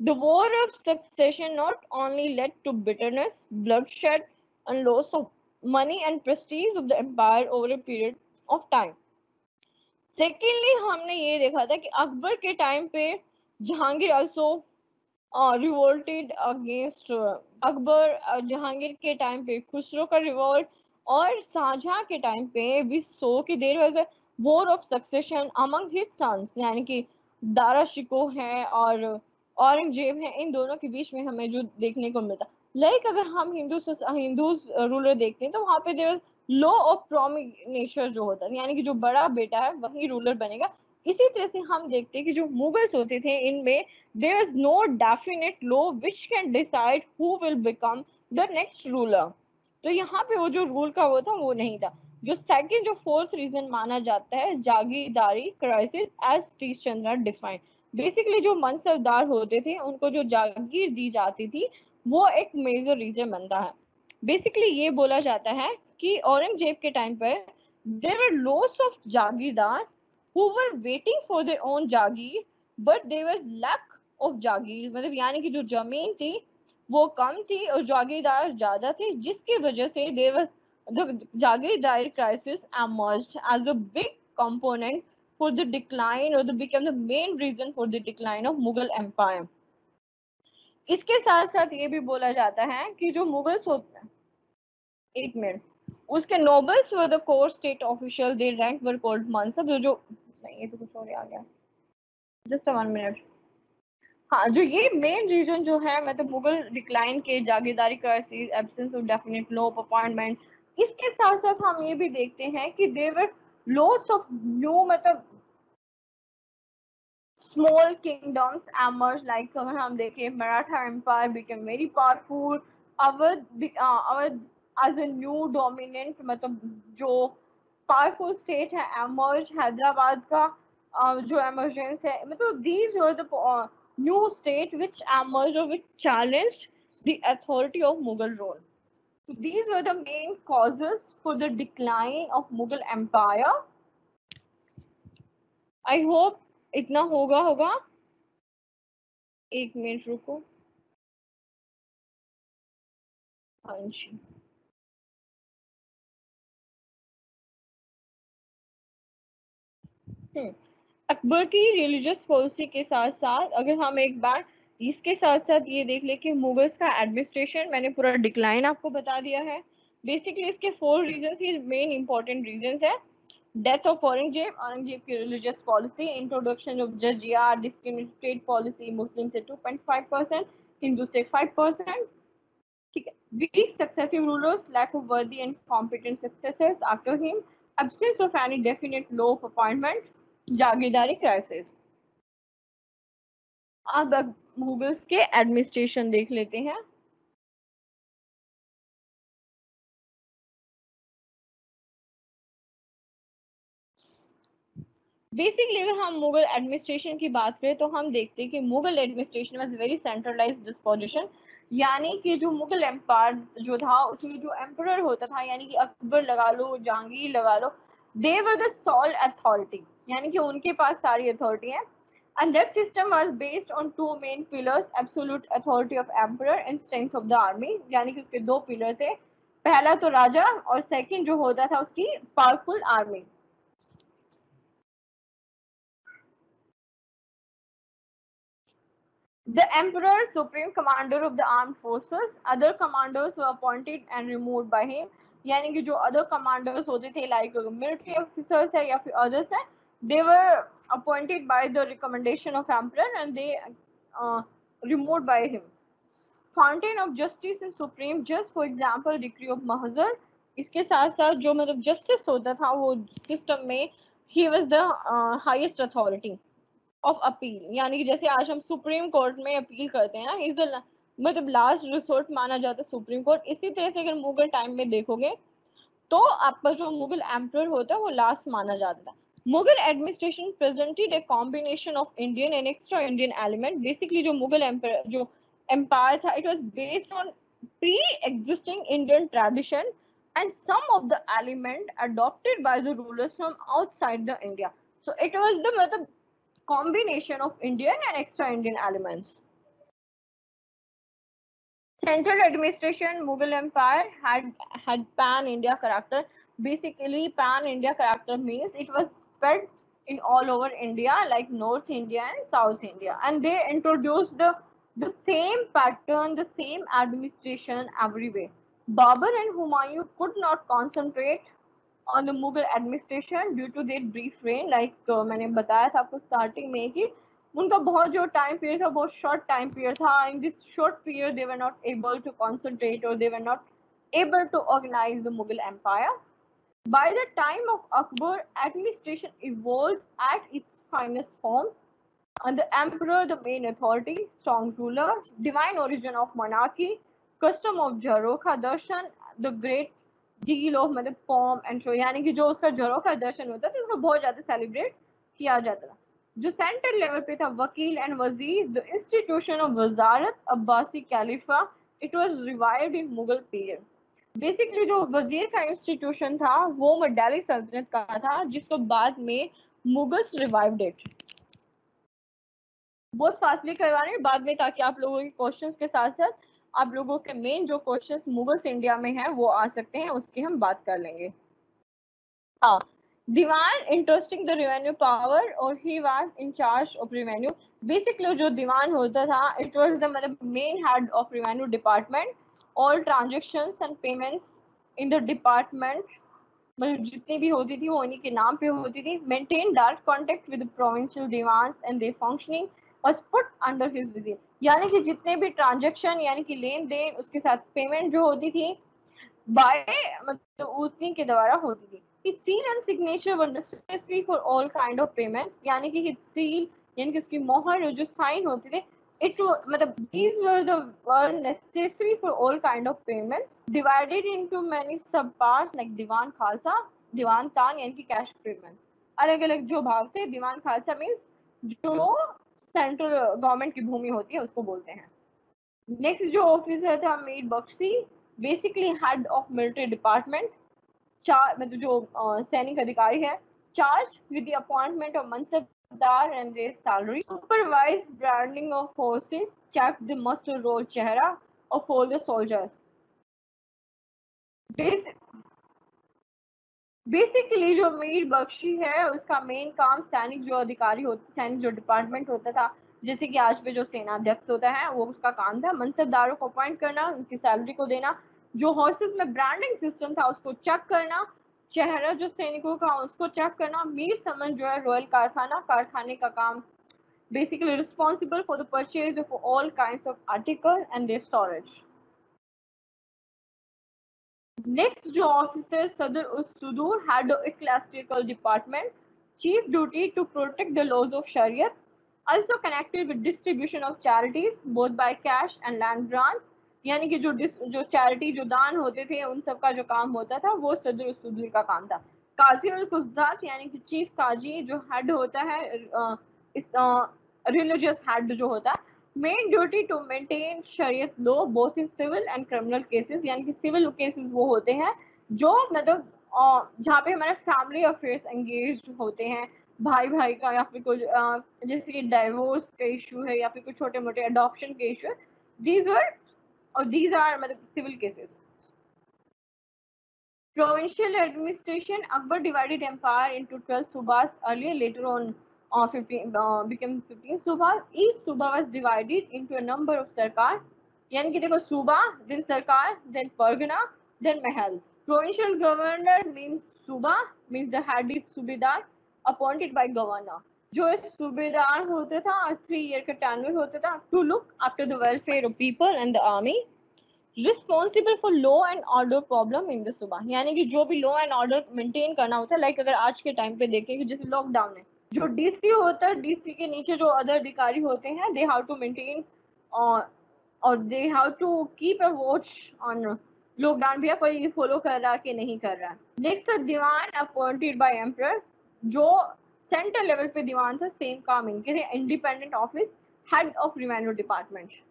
The war of succession not only led to bitterness, bloodshed, and loss of money and prestige of the empire over a period of time. Secondly हमने ये देखा था कि अकबर के time पे Jahangir also revolted against Akbar Jahangir के time पे खुसरो का रिवोल्ट और शाहजहां के टाइम पे भी सो कि there was war of succession among his sons यानी कि दारा शिको है और औरंगज़ेब है, इन दोनों के बीच में हमें जो देखने को मिलता। लाइक अगर हम हिंदू हिंदू रूलर देखते हैं तो वहाँ पे देर लो ऑफ़ प्रोमिनेचर जो होता है, यानी कि जो बड़ा बेटा है, वही रूलर बनेगा। इसी तरह से हम देखते हैं कि जो मुगल्स होते थे, इनमें there is no definite law which can decide who will become the next ruler तो यहाँ पे वो जो रूल का वो था, वो नहीं था। जो सेकंड जो फोर्थ रीजन माना जाता है, jagirdari crisis as Satish Chandra defined basically जो मनसबदार होते थे, उनको जो जागीर दी जाती थी, वो एक मेजर रीजन बनता है। बेसिकली ये बोला जाता है कि औरंगज़ेब के टाइम पर there were lots of jagirdar who were waiting for their own jagir but there was lack of jagir. मतलब यानी कि जो ज़मीन थी, वो कम थी और जागीरदार ज़्यादा थे, जिसकी वजह से there jagirdar crisis emerged as a big component for the decline or the became the main reason for the decline of Mughal Empire. इसके साथ साथ ये भी बोला जाता है कि जो मुगल्स होते हैं, एक मिनट, उसके nobles were the core state official they rank were called mansab जो जो नहीं, ये तो कुछ और आ गया जस्ट वन मिनट हाँ जो ये मेन रीजन जो है मतलब मुगल डिक्लाइन के, jagirdari crisis absence of definite law of appointment इसके साथ साथ हम ये भी देखते हैं कि देवर loads of new मतलब small kingdoms emerged like अगर हम देखें Maratha Empire became very powerful our uh, our as a new dominant मतलब जो powerful state है emerge हैदराबाद का uh, जो emergence है मतलब these were the uh, new state which emerged or which challenged the authority of Mughal rule. So these were the main causes for the decline of Mughal Empire. I hope इतना होगा होगा। एक minute रुको। हाँ जी। हम्म अकबर की religious policy के साथ साथ अगर हम एक बार इसके साथ साथ ये देख ले कि मुगल्स का एडमिनिस्ट्रेशन मैंने पूरा डिक्लाइन आपको बता दिया है। बेसिकली इसके four reason he main important reason है। डेथ ऑफ़ औरंगज़ेब औरंगज़ेब की रिलीजियस पॉलिसी इंट्रोडक्शन ऑफ़ जजिया डिस्क्रिमिनेटेड पॉलिसी मुस्लिम से 2.5 परसेंट हिंदू से 5 परसेंट ठीक है weak successive rulers lack of worthy and competent successors after him absence of any definite law of appointment, jagirdari crisis अब मुगल्स के administration देख लेते हैं। बेसिकली अगर हम मुगल एडमिनिस्ट्रेशन की बात करें तो हम देखते हैं कि Mughal administration was very centralise disposition यानी कि जो मुगल एम्पायर जो था, उसमें जो एम्पर होता था, यानी कि अकबर लगा लो, जहांगीर लगा लो they were the sole authority यानी कि उनके पास सारी अथॉरिटी है। And that system was based on two main pillars, absolute authority of emperor and strength of the army. यानी कि उसके दो पिलर थे। पहला तो राजा और सेकंड जो होता था उसकी powerful army The emperor, supreme commander of the armed forces, other commanders were appointed and removed by him. यानी कि जो अदर कमांडर्स होते थे लाइक मिलिट्री ऑफिसर्स है या फिर अदर्स है they were appointed by the recommendation of emperor and they uh, removed by him fountain of justice and supreme just for example decree of mahazar इसके साथ साथ जो मतलब जस्टिस होता था वो सिस्टम में ही was the highest authority Of appeal यानी कि जैसे आज हम सुप्रीम कोर्ट में अपील करते हैं ना इज़ द मतलब लास्ट रिसोर्ट माना जाता है सुप्रीम कोर्ट इसी तरह से अगर मुगल टाइम में देखोगे तो आपका जो मुगल एम्पर होता है वो लास्ट माना जाता था। Mughal administration presented a combination of Indian and extra Indian element basically जो मुगल जो एम्पायर था it was based on pre existing Indian tradition and some of the element adopted by the rulers from outside the India So it was the, the combination of Indian and extra Indian elements. Central administration Mughal Empire had had pan India character. Basically, pan India character means it was spread in all over India, like North India and South India, and they introduced the the same pattern, the same administration everywhere. Babur and Humayun could not concentrate on the Mughal administration due to their brief reign. Like uh, मैंने बताया था आपको starting में कि उनका बहुत जो time period था बहुत शॉर्ट टाइम पीरियड था in this short period they were not able to concentrate और they were not able to organize the Mughal Empire. By the time of Akbar, administration evolved at its finest form. And the emperor, the main authority, strong ruler, divine origin of monarchy, custom of Jarokha Darshan, the great deal of मतलब form and show यानी कि जो उसका जरोखा दर्शन होता था, उसको बहुत ज़्यादा सेलिब्रेट किया जाता था। जो सेंट्रल लेवल पे था, वकील एंड वज़ीर the institution of wizarat Abbasi caliph it was revived in Mughal period basically जो वज़ीर का इंस्टीट्यूशन था, वो मडाली सल्तनत का था, जिसको बाद में मुगल्स रिवाइव्ड इट बहुत फास्टली करवा रहे हैं बाद में ताकि आप लोगों के क्वेश्चंस के साथ साथ आप लोगों के मेन जो क्वेश्चन मुगल्स इंडिया में है, वो आ सकते हैं, उसकी हम बात कर लेंगे। हाँ दीवान इंटरेस्टिंग द रेवेन्यू पावर और he was in charge of revenue basically जो दीवान होता था इट वाज द मतलब main head of revenue department all transactions and payments in the department मतलब जितनी भी होती थी, वो उन्हीं के नाम पे होती थी। Maintain direct contact with provincial diwan and they functioning was put under his vizier यानी कि जितने भी ट्रांजेक्शन यानी कि लेन देन उसके साथ पेमेंट जो होती थी बाय मतलब उसी के द्वारा होती थी। It seal and signature were for all kind of payment यानी कि सील यानी कि उसकी मोहर जो साइन होती थी इट मतलब these were the were necessary for all kind of payment divided into many sub part like दीवान खालसा दीवान तान यानी कि कैश पेमेंट अलग अलग जो भाग थे दीवान खालसा मीन्स जो सेंट्रल गवर्नमेंट की भूमि होती है, उसको बोलते हैं। नेक्स्ट जो ऑफिसर था Mir Bakshi basically head of military department चार मतलब जो सैनिक अधिकारी है charge with appointment of mansabdar and salary supervise branding of forces check the muster roll chehra of all the soldiers basically जो मीर बख्शी है, उसका मेन काम सैनिक जो अधिकारी होते, सैनिक जो डिपार्टमेंट होता था, जैसे कि आज पे जो सेना अध्यक्ष होता है, वो उसका काम था मनसबदारों को अपॉइंट करना, उनकी सैलरी को देना, जो हॉर्सेस में ब्रांडिंग सिस्टम था, उसको चेक करना, चेहरा जो सैनिकों का, उसको चेक करना मीर समन जो है रॉयल कारखाना कारखाने का काम basically responsible for the purchase of all kind of article and storage Next जो officer Sadr Us-Sudur had the ecclesiastical department, chief duty to protect the laws of Shariat, also connected with distribution of charities both by cash and land grants. यानी कि जो जो charity जो दान होते थे उन सब का जो काम होता था वो सदर सुदूर का काम था काजी और कुजात यानी कि चीफ काजी जो हेड होता है इस रिलीजियस हेड जो होता है main duty to maintain sharia law both in civil and criminal cases यानी कि सिविल केसेस वो होते हैं, जो मतलब जहाँ पे हमारे फैमिली अफेयर्स एंगेज होते हैं भाई भाई का या फिर कुछ जैसे कि डाइवोर्स का इशू है या फिर कुछ छोटे मोटे अडॉप्शन के इशू है दीज वर और दीज आर मतलब civil cases provincial administration, akbar divided empire into 12 subas earlier, later on uh, 15 uh, became 15 subas each suba was divided into a number of sarkar yani ki dekho suba then sarkar then pargana then mahal provincial governor means suba means the head subedar appointed by governor जो सूबेदार होता था three year का टैनर होता था to look after the welfare of people and the army responsible for law and order problem in the subah यानी कि जो भी लॉ एंड ऑर्डर मेंटेन करना होता है लाइक अगर आज के टाइम पे देखें कि जैसे लॉकडाउन है जो डीसी होता है डीसी के नीचे जो अदर अधिकारी होते हैं दे हैव टू मेंटेन और they have to keep a watch on lockdown भी कोई फॉलो कर रहा कि नहीं कर रहा नेक्स्ट दीवान अपॉइंटेड बाय एम्पर जो सेंट्रल लेवल पे दीवान था सेम काम इनके थे independent office head of revenue department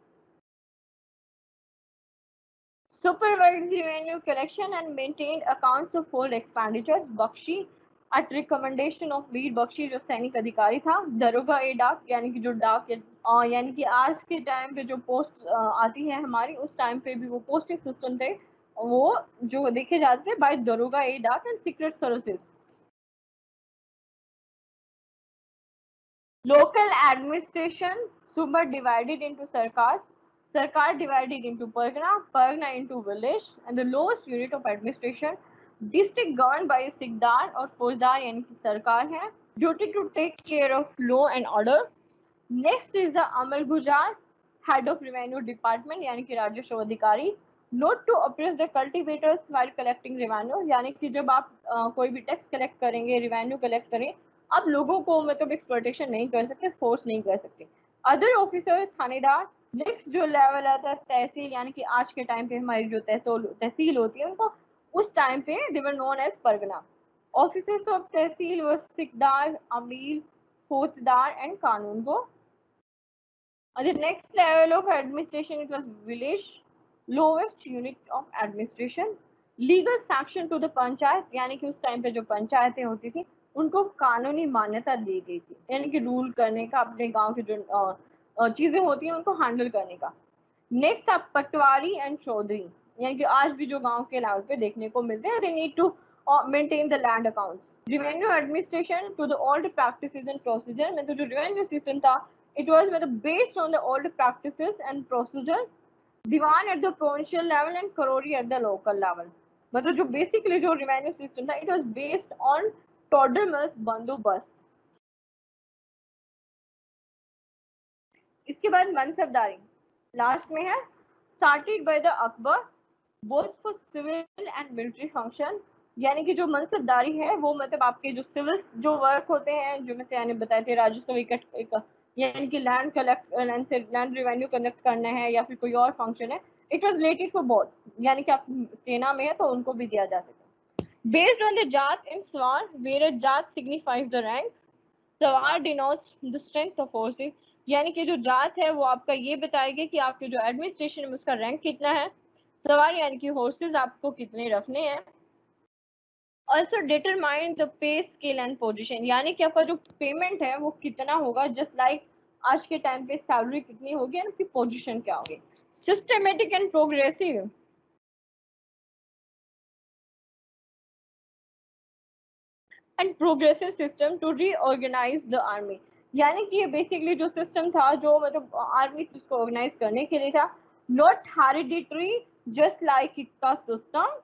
supervised revenue collection and maintained accounts of all expenditures, bakshi at recommendation of Mir Bakshi जो सैनिक अधिकारी था दरोगा ए डाक यानी कि जो डाक यानी कि आज के टाइम पे जो पोस्ट आती है हमारी, उस टाइम पे भी वो पोस्टिंग सिस्टम थे वो जो देखे जाते थे by daroga a dak and secret services local administration suba divided into sarkar sarkar divided into pargana pargana into village and the lowest unit of administration district govern by sikdar और फौजदार यानी कि सरकार है duty to take care of law and order next is the amalguzar head of revenue department यानी कि राजस्व अधिकारी. Not to oppress the cultivators while collecting revenue यानी कि जब आप आ, कोई भी टैक्स कलेक्ट करेंगे रेवेन्यू कलेक्ट करें आप लोगों को मतलब एक्सप्लोटेशन नहीं कर सकते फोर्स नहीं कर सकते. Other officer thanedar. नेक्स्ट जो लेवल आता है तहसील यानी कि आज के टाइम पे हमारी जो तहसील होती है उनको उस टाइम पे they were known as pargana officers of tehsil व सिकदार अमीर फौजदार एंड कानून को the next level of administration, it was village, lowest unit of administration. Legal sanction to the panchayat यानी कि उस टाइम पे जो पंचायतें होती थी, उनको कानूनी मान्यता दी गई थी. यानी कि रूल करने का, अपने गाँव की जो चीज़ें होती हैं, उनको हैंडल करने का. नेक्स्ट आप पटवारी एंड चौधरी. यानी कि आज भी जो गाँव के लेवल पे देखने को मिलते हैं they need to maintain the land accounts revenue administration to the old practices and procedure में तो जो रेवेन्यू सिस्टम था इट वाज मतलब based on the old practices and procedure diwan at the provincial level and karori at the local level मतलब जो basically जो revenue system था it was based on Todarmal's bandobast इसके बाद mansabdari. Last में है started by the Akbar both for civil and military function यानी कि जो मनसबदारी है, वो मतलब आपके जो सिविल जो वर्क होते हैं, जो मैं यानी बताए थे राजस्व यानी कि land collect land revenue collect करना है या फिर कोई और फ़ंक्शन है it was related for both यानी कि आप सेना में है तो उनको भी दिया जा सकता बेस्ड ऑन द जात in sawar were zat signifies the rank sawar denotes the strength of forces यानी कि जो जात है, वो आपका ये बताएगा कि आपके जो एडमिनिस्ट्रेशन में उसका रैंक कितना है सवार यानी कि हॉर्सेज आपको कितने रखने हैं? Also determine the pay scale and position यानी कि आपका जो पेमेंट है वो कितना होगा? जस्ट लाइक like, आज के टाइम पे सैलरी कितनी होगी और उसकी पोजिशन क्या होगी? Systematic and progressive and progressive system to reorganize the army यानी कि ये बेसिकली जो सिस्टम था जो मतलब आर्मी को ऑर्गेनाइज करने के लिए था not hereditary just like iqta system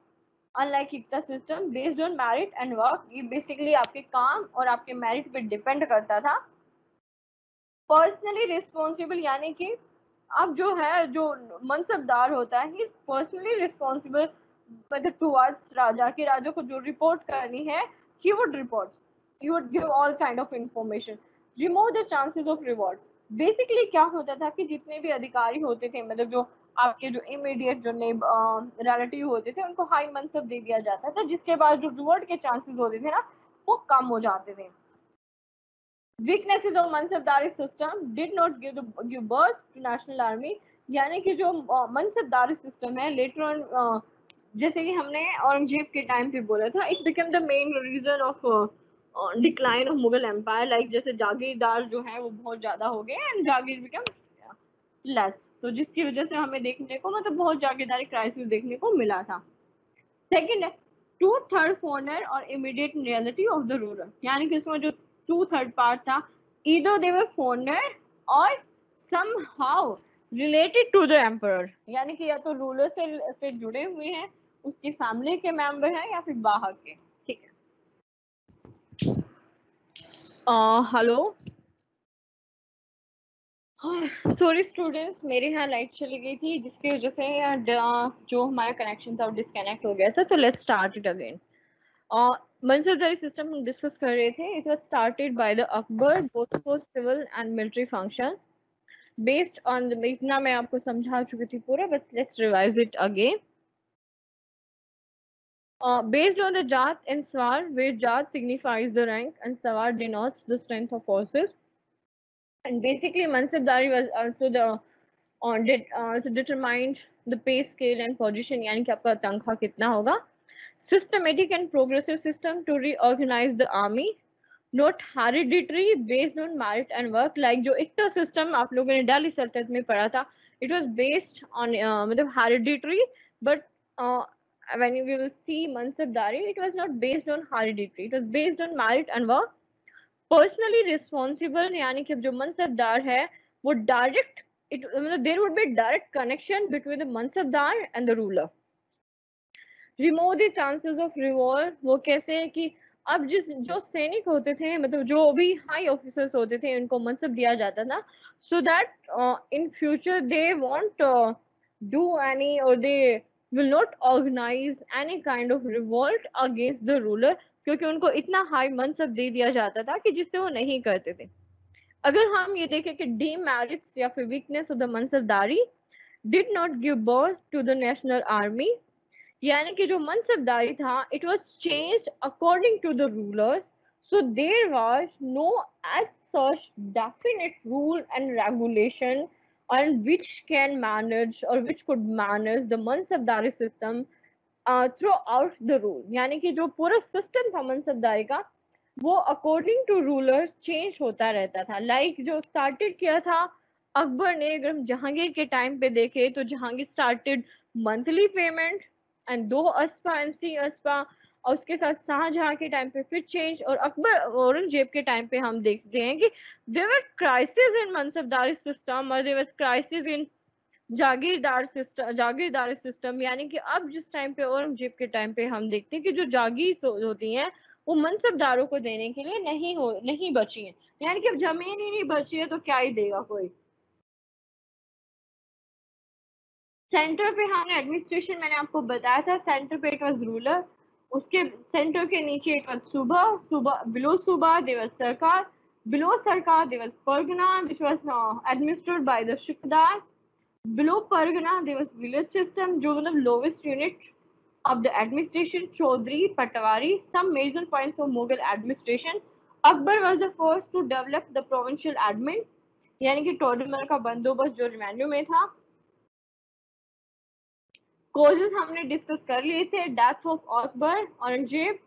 unlike iqta system based on merit and work ये बेसिकली आपके काम और आपके मेरिट पे डिपेंड करता था। पर्सनली रिस्पॉन्सिबल यानी कि अब जो है, जो मनसबदार होता है ही पर्सनली रिस्पॉन्सिबल मतलब टूवर्ड्स राजा के, राजा को जो रिपोर्ट करनी है, he would report. He would give all kind of information. Remove the chances of reward. Basically क्या होता था कि जितने भी अधिकारी होते थे मतलब जो आपके जो इमीडिएट जो रिलेटिव होते थे उनको हाई मनसब दे दिया जाता था जिसके बाद जो रिवॉर्ड के चांसेस होते थे ना वो कम हो जाते थे। Of mansabdari system did not give the, give birth to national army यानी कि जो मनसबदारी सिस्टम है लेटर ऑन जैसे कि हमने औरंगज़ेब के टाइम पे बोला था it became the main reason of decline of Mughal empire like जैसे जागीरदार जो है वो बहुत ज़्यादा हो गए एंड जागीर बिकम लेस तो जिसकी वजह से हमें देखने को मतलब बहुत जागीरदारी क्राइसिस देखने को मिला था। सेकेंड है two third foreigner or immediate reality of the rural यानी कि इसमें जो टू थर्ड पार्ट था either they were foreigner or somehow related to the emperor यानी कि या तो रूलर से, से जुड़े हुए हैं उसकी फैमिली के मेंबर हैं या फिर बाहर के। ठीक है। हेलो सॉरी स्टूडेंट्स मेरे यहाँ लाइट चली गई थी जिसकी वजह से जो हमारा कनेक्शन था वो डिस्कनेक्ट हो गया था तो let's start it again mansabdari system हम डिस्कस कर रहे थे it was started by the Akbar both for civil and military function based on इतना मैं आपको समझा चुकी थी पूरा but let's revise it again based on the Jat and Swar, where Jat signifies the rank and Swar denotes the strength of forces. And basically, Mansabdari was also the uh, did, uh, so determined the pay scale and position, यानी कि आपका तनख्वाह कितना होगा. Systematic and progressive system to reorganize the army. Not hereditary based on merit and work. Like जो इक्ता system आप लोगों ने दिल्ली सल्तनत में पढ़ा था, it was based on uh, मतलब hereditary, but uh, when you will see Mansabdari, it was not based on hereditary. It was based on merit and work. Personally responsible यानी कि जो मनसबदार है, वो डायरेक्ट इट मतलब there would be direct connection between the mansabdar and the ruler remove the chances of revolt वो कैसे है कि अब जिस, जो सैनिक होते थे मतलब जो भी हाई ऑफिसर्स होते थे, उनको मनसब दिया जाता था so that in future they won't do any or they will not organize any kind of revolt against the ruler क्योंकि उनको इतना हाई मनसब दे दिया जाता था कि जिससे वो नहीं करते थे। अगर हम ये देखें कि डी मैरिट्स या फिर weakness of the mansabdari did not give birth to the national army यानी कि जो मनसबदारी था it was changed according to the rulers so there was no as such definite rule and regulation and which can manage or which could manage the mansabdari system uh, out the rule यानी कि जो पूरा system था मनसबदारी का वो according to ruler change होता रहता था। लाइक like जो स्टार्टेड किया था अकबर ने अगर हम जहांगीर के टाइम पे देखे तो Jahangir started monthly payment and do aspa and सी अस्पा और उसके साथ शाहजहां के टाइम पे फिर चेंज और अकबर औरंगज़ेब के टाइम पे हम देखते हैं कि देवर क्राइसिस इन मनसबदारी सिस्टम और देवर क्राइसिस इन जागीरदार सिस्टम जागीरदारी सिस्टम यानी कि अब जिस टाइम पे औरंगज़ेब के टाइम पे हम देखते हैं कि जो जागीर होती हैं वो मनसबदारों को देने के लिए नहीं हो नहीं बची है। यानी कि अब ज़मीन ही नहीं बची है तो क्या ही देगा कोई? सेंटर पे हमने एडमिनिस्ट्रेशन मैंने आपको बताया था सेंटर पे इट वाज रूलर उसके सेंटर के नीचे इट वाज सुबह सुबह बिलो सुबह there was sarkar below sarkar there was pargana was uh, administered by the shiqdar below pargana there was village system जो मतलब lowest unit of the administration chaudhry patwari some major points of mughal administration akbar was the first to develop the provincial admin यानी कि टोडरमल का बंदोबस्त जो revenue में था causes हमने डिस्कस कर लिए थे death of Akbar Aurangzeb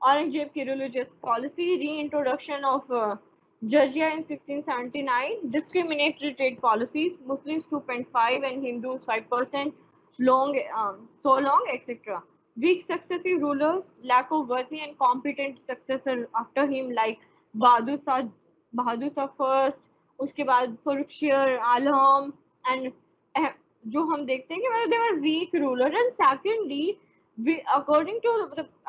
Aurangzeb ki religious policy, reintroduction of uh, Jizya in 1679, discriminatory trade policies, Muslims 2.5 and Hindus 5%, long, um, so long, etc. Weak successive rulers, lack of worthy and competent successor after him like Bahadur Shah, Bahadur Shah first, उसके बाद फरुखशियर आलम and जो हम देखते हैं कि मतलब they were weak ruler and secondly according to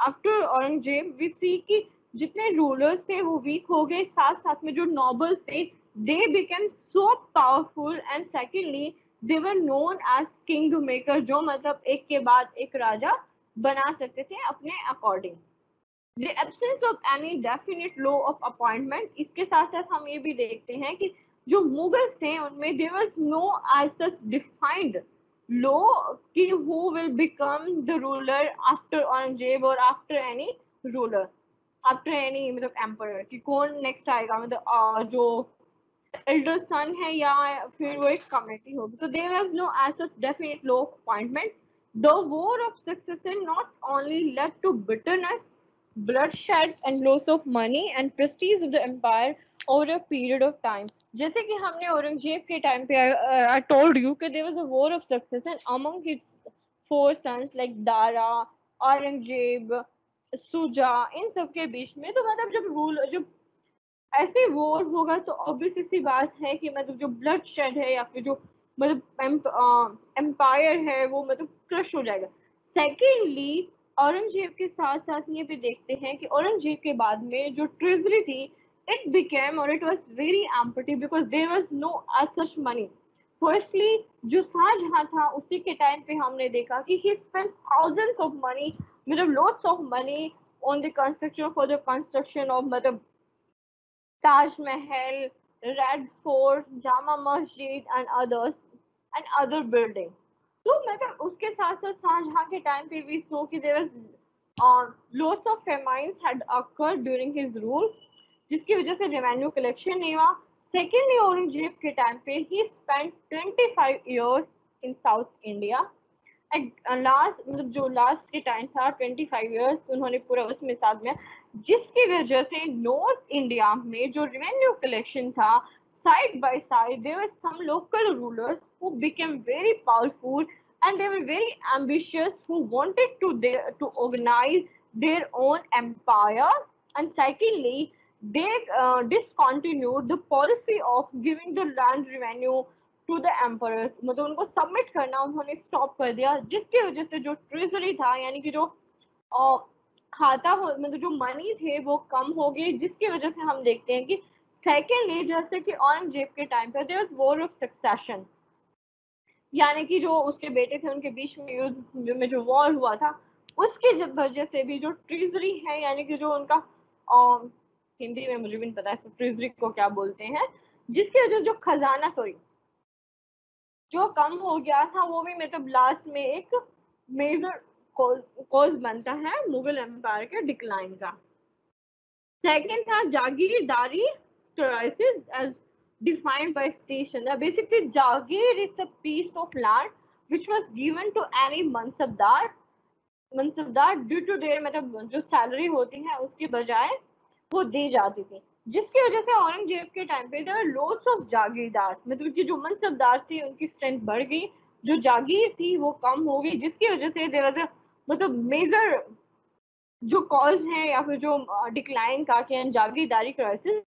after Aurangzeb we see कि जितने रूलर्स थे वो वीक हो गए। साथ साथ में जो नॉबल्स थे they became so powerful and secondly they were known as king maker जो मतलब एक के बाद एक राजा बना सकते थे अपने according the absence of any definite law of appointment इसके साथ साथ हम ये भी देखते हैं कि जो मुगल्स थे, उनमें there was no as such defined law कि who will become the ruler after Aurangzeb or after any ruler after any मतलब एम्पर कि कौन नेक्स्ट आएगा? मतलब जो एल्डर सन है या फिर वो एक कमेटी होगी। तो there have no as such definite law of appointment the war of succession not only led to bitterness bloodshed and loss of money and prestige of the empire over a period of time. जैसे कि हमने औरंगज़ेब के time पे I told you कि there was a war of succession among his four sons like Dara Aurangzeb Shuja, इन सब के बीच में। तो मतलब जब रूल जब ऐसे वॉर होगा तो ऑब्वियस सी बात है कि मतलब जो ब्लड शेड है या फिर जो मतलब एम्पायर है, वो मतलब क्रश हो जाएगा। सेकेंडली औरंगज़ेब के साथ साथ ये भी देखते हैं कि औरंगज़ेब के बाद में जो ट्रेजरी थी it became or it was very empty because there was no such money firstly जो शाहजहां था, उसी के टाइम पे हमने देखा कि ही स्पेंड थाउजेंड्स ऑफ़ मतलब lots of money on the construction for the construction of मतलब Taj Mahal Red Fort Jama Masjid and others and other building तो मतलब उसके साथ साथ शाहजहां के टाइम पे भी सो कि was lots of famines had occurred during his rule, जिसकी वजह से रेवेन्यू कलेक्शन नहीं हुआ. सेकेंडली औरंगज़ेब के टाइम पे he spend 25 years in south India last जो लास्ट के टाइम था ट्वेंटी फाइव ईयर्स उन्होंने पूरा उसमें साथ में जिसकी वजह से नॉर्थ इंडिया में जो रेवेन्यू कलेक्शन था side by side there were some local rulers who became very powerful and they were very ambitious who wanted to to organize their own empire and secondly they discontinue the policy of giving the land revenue to the emperor मतलब उनको submit करना, उन्होंने stop कर दिया, जिसकी वजह से जो ट्रेजरी था, यानी कि जो खाता हो मतलब जो मनी थे, वो कम हो गई, जिसकी वजह से हम देखते हैं कि सेकेंडली जैसे कि औरंगज़ेब के टाइम पर देयर वॉर ऑफ़ सक्सेशन यानी कि जो उसके बेटे थे, उनके बीच में युद्ध में जो वॉर हुआ था, उसकी वजह से भी जो ट्रीजरी है, यानी कि जो उनका हिंदी में मुझे भी नहीं पता है ट्रीजरी को क्या बोलते हैं, जिसकी वजह से जो खजाना सॉरी जो कम हो गया था, वो भी मतलब लास्ट में एक मेजर कॉज बनता है मुगल एम्पायर के डिक्लाइन का। सेकेंड था jagirdari crisis as defined by station basically jagir it's a piece of land which was given to any mansabdar mansabdar due to their मतलब जो सैलरी होती है, उसके बजाय वो दी जाती थी। जिसकी वजह से औरंगज़ेब के टाइम पे देर लोड्स ऑफ़ जागीरदार मतलब कि जो मनसबदार थे, उनकी स्ट्रेंथ बढ़ गई। जो जागीर थी, वो कम हो गई, जिसकी वजह से देर मतलब मेजर जो कॉज है या फिर जो डिक्लाइन का, कि जागीरदारी क्राइसिस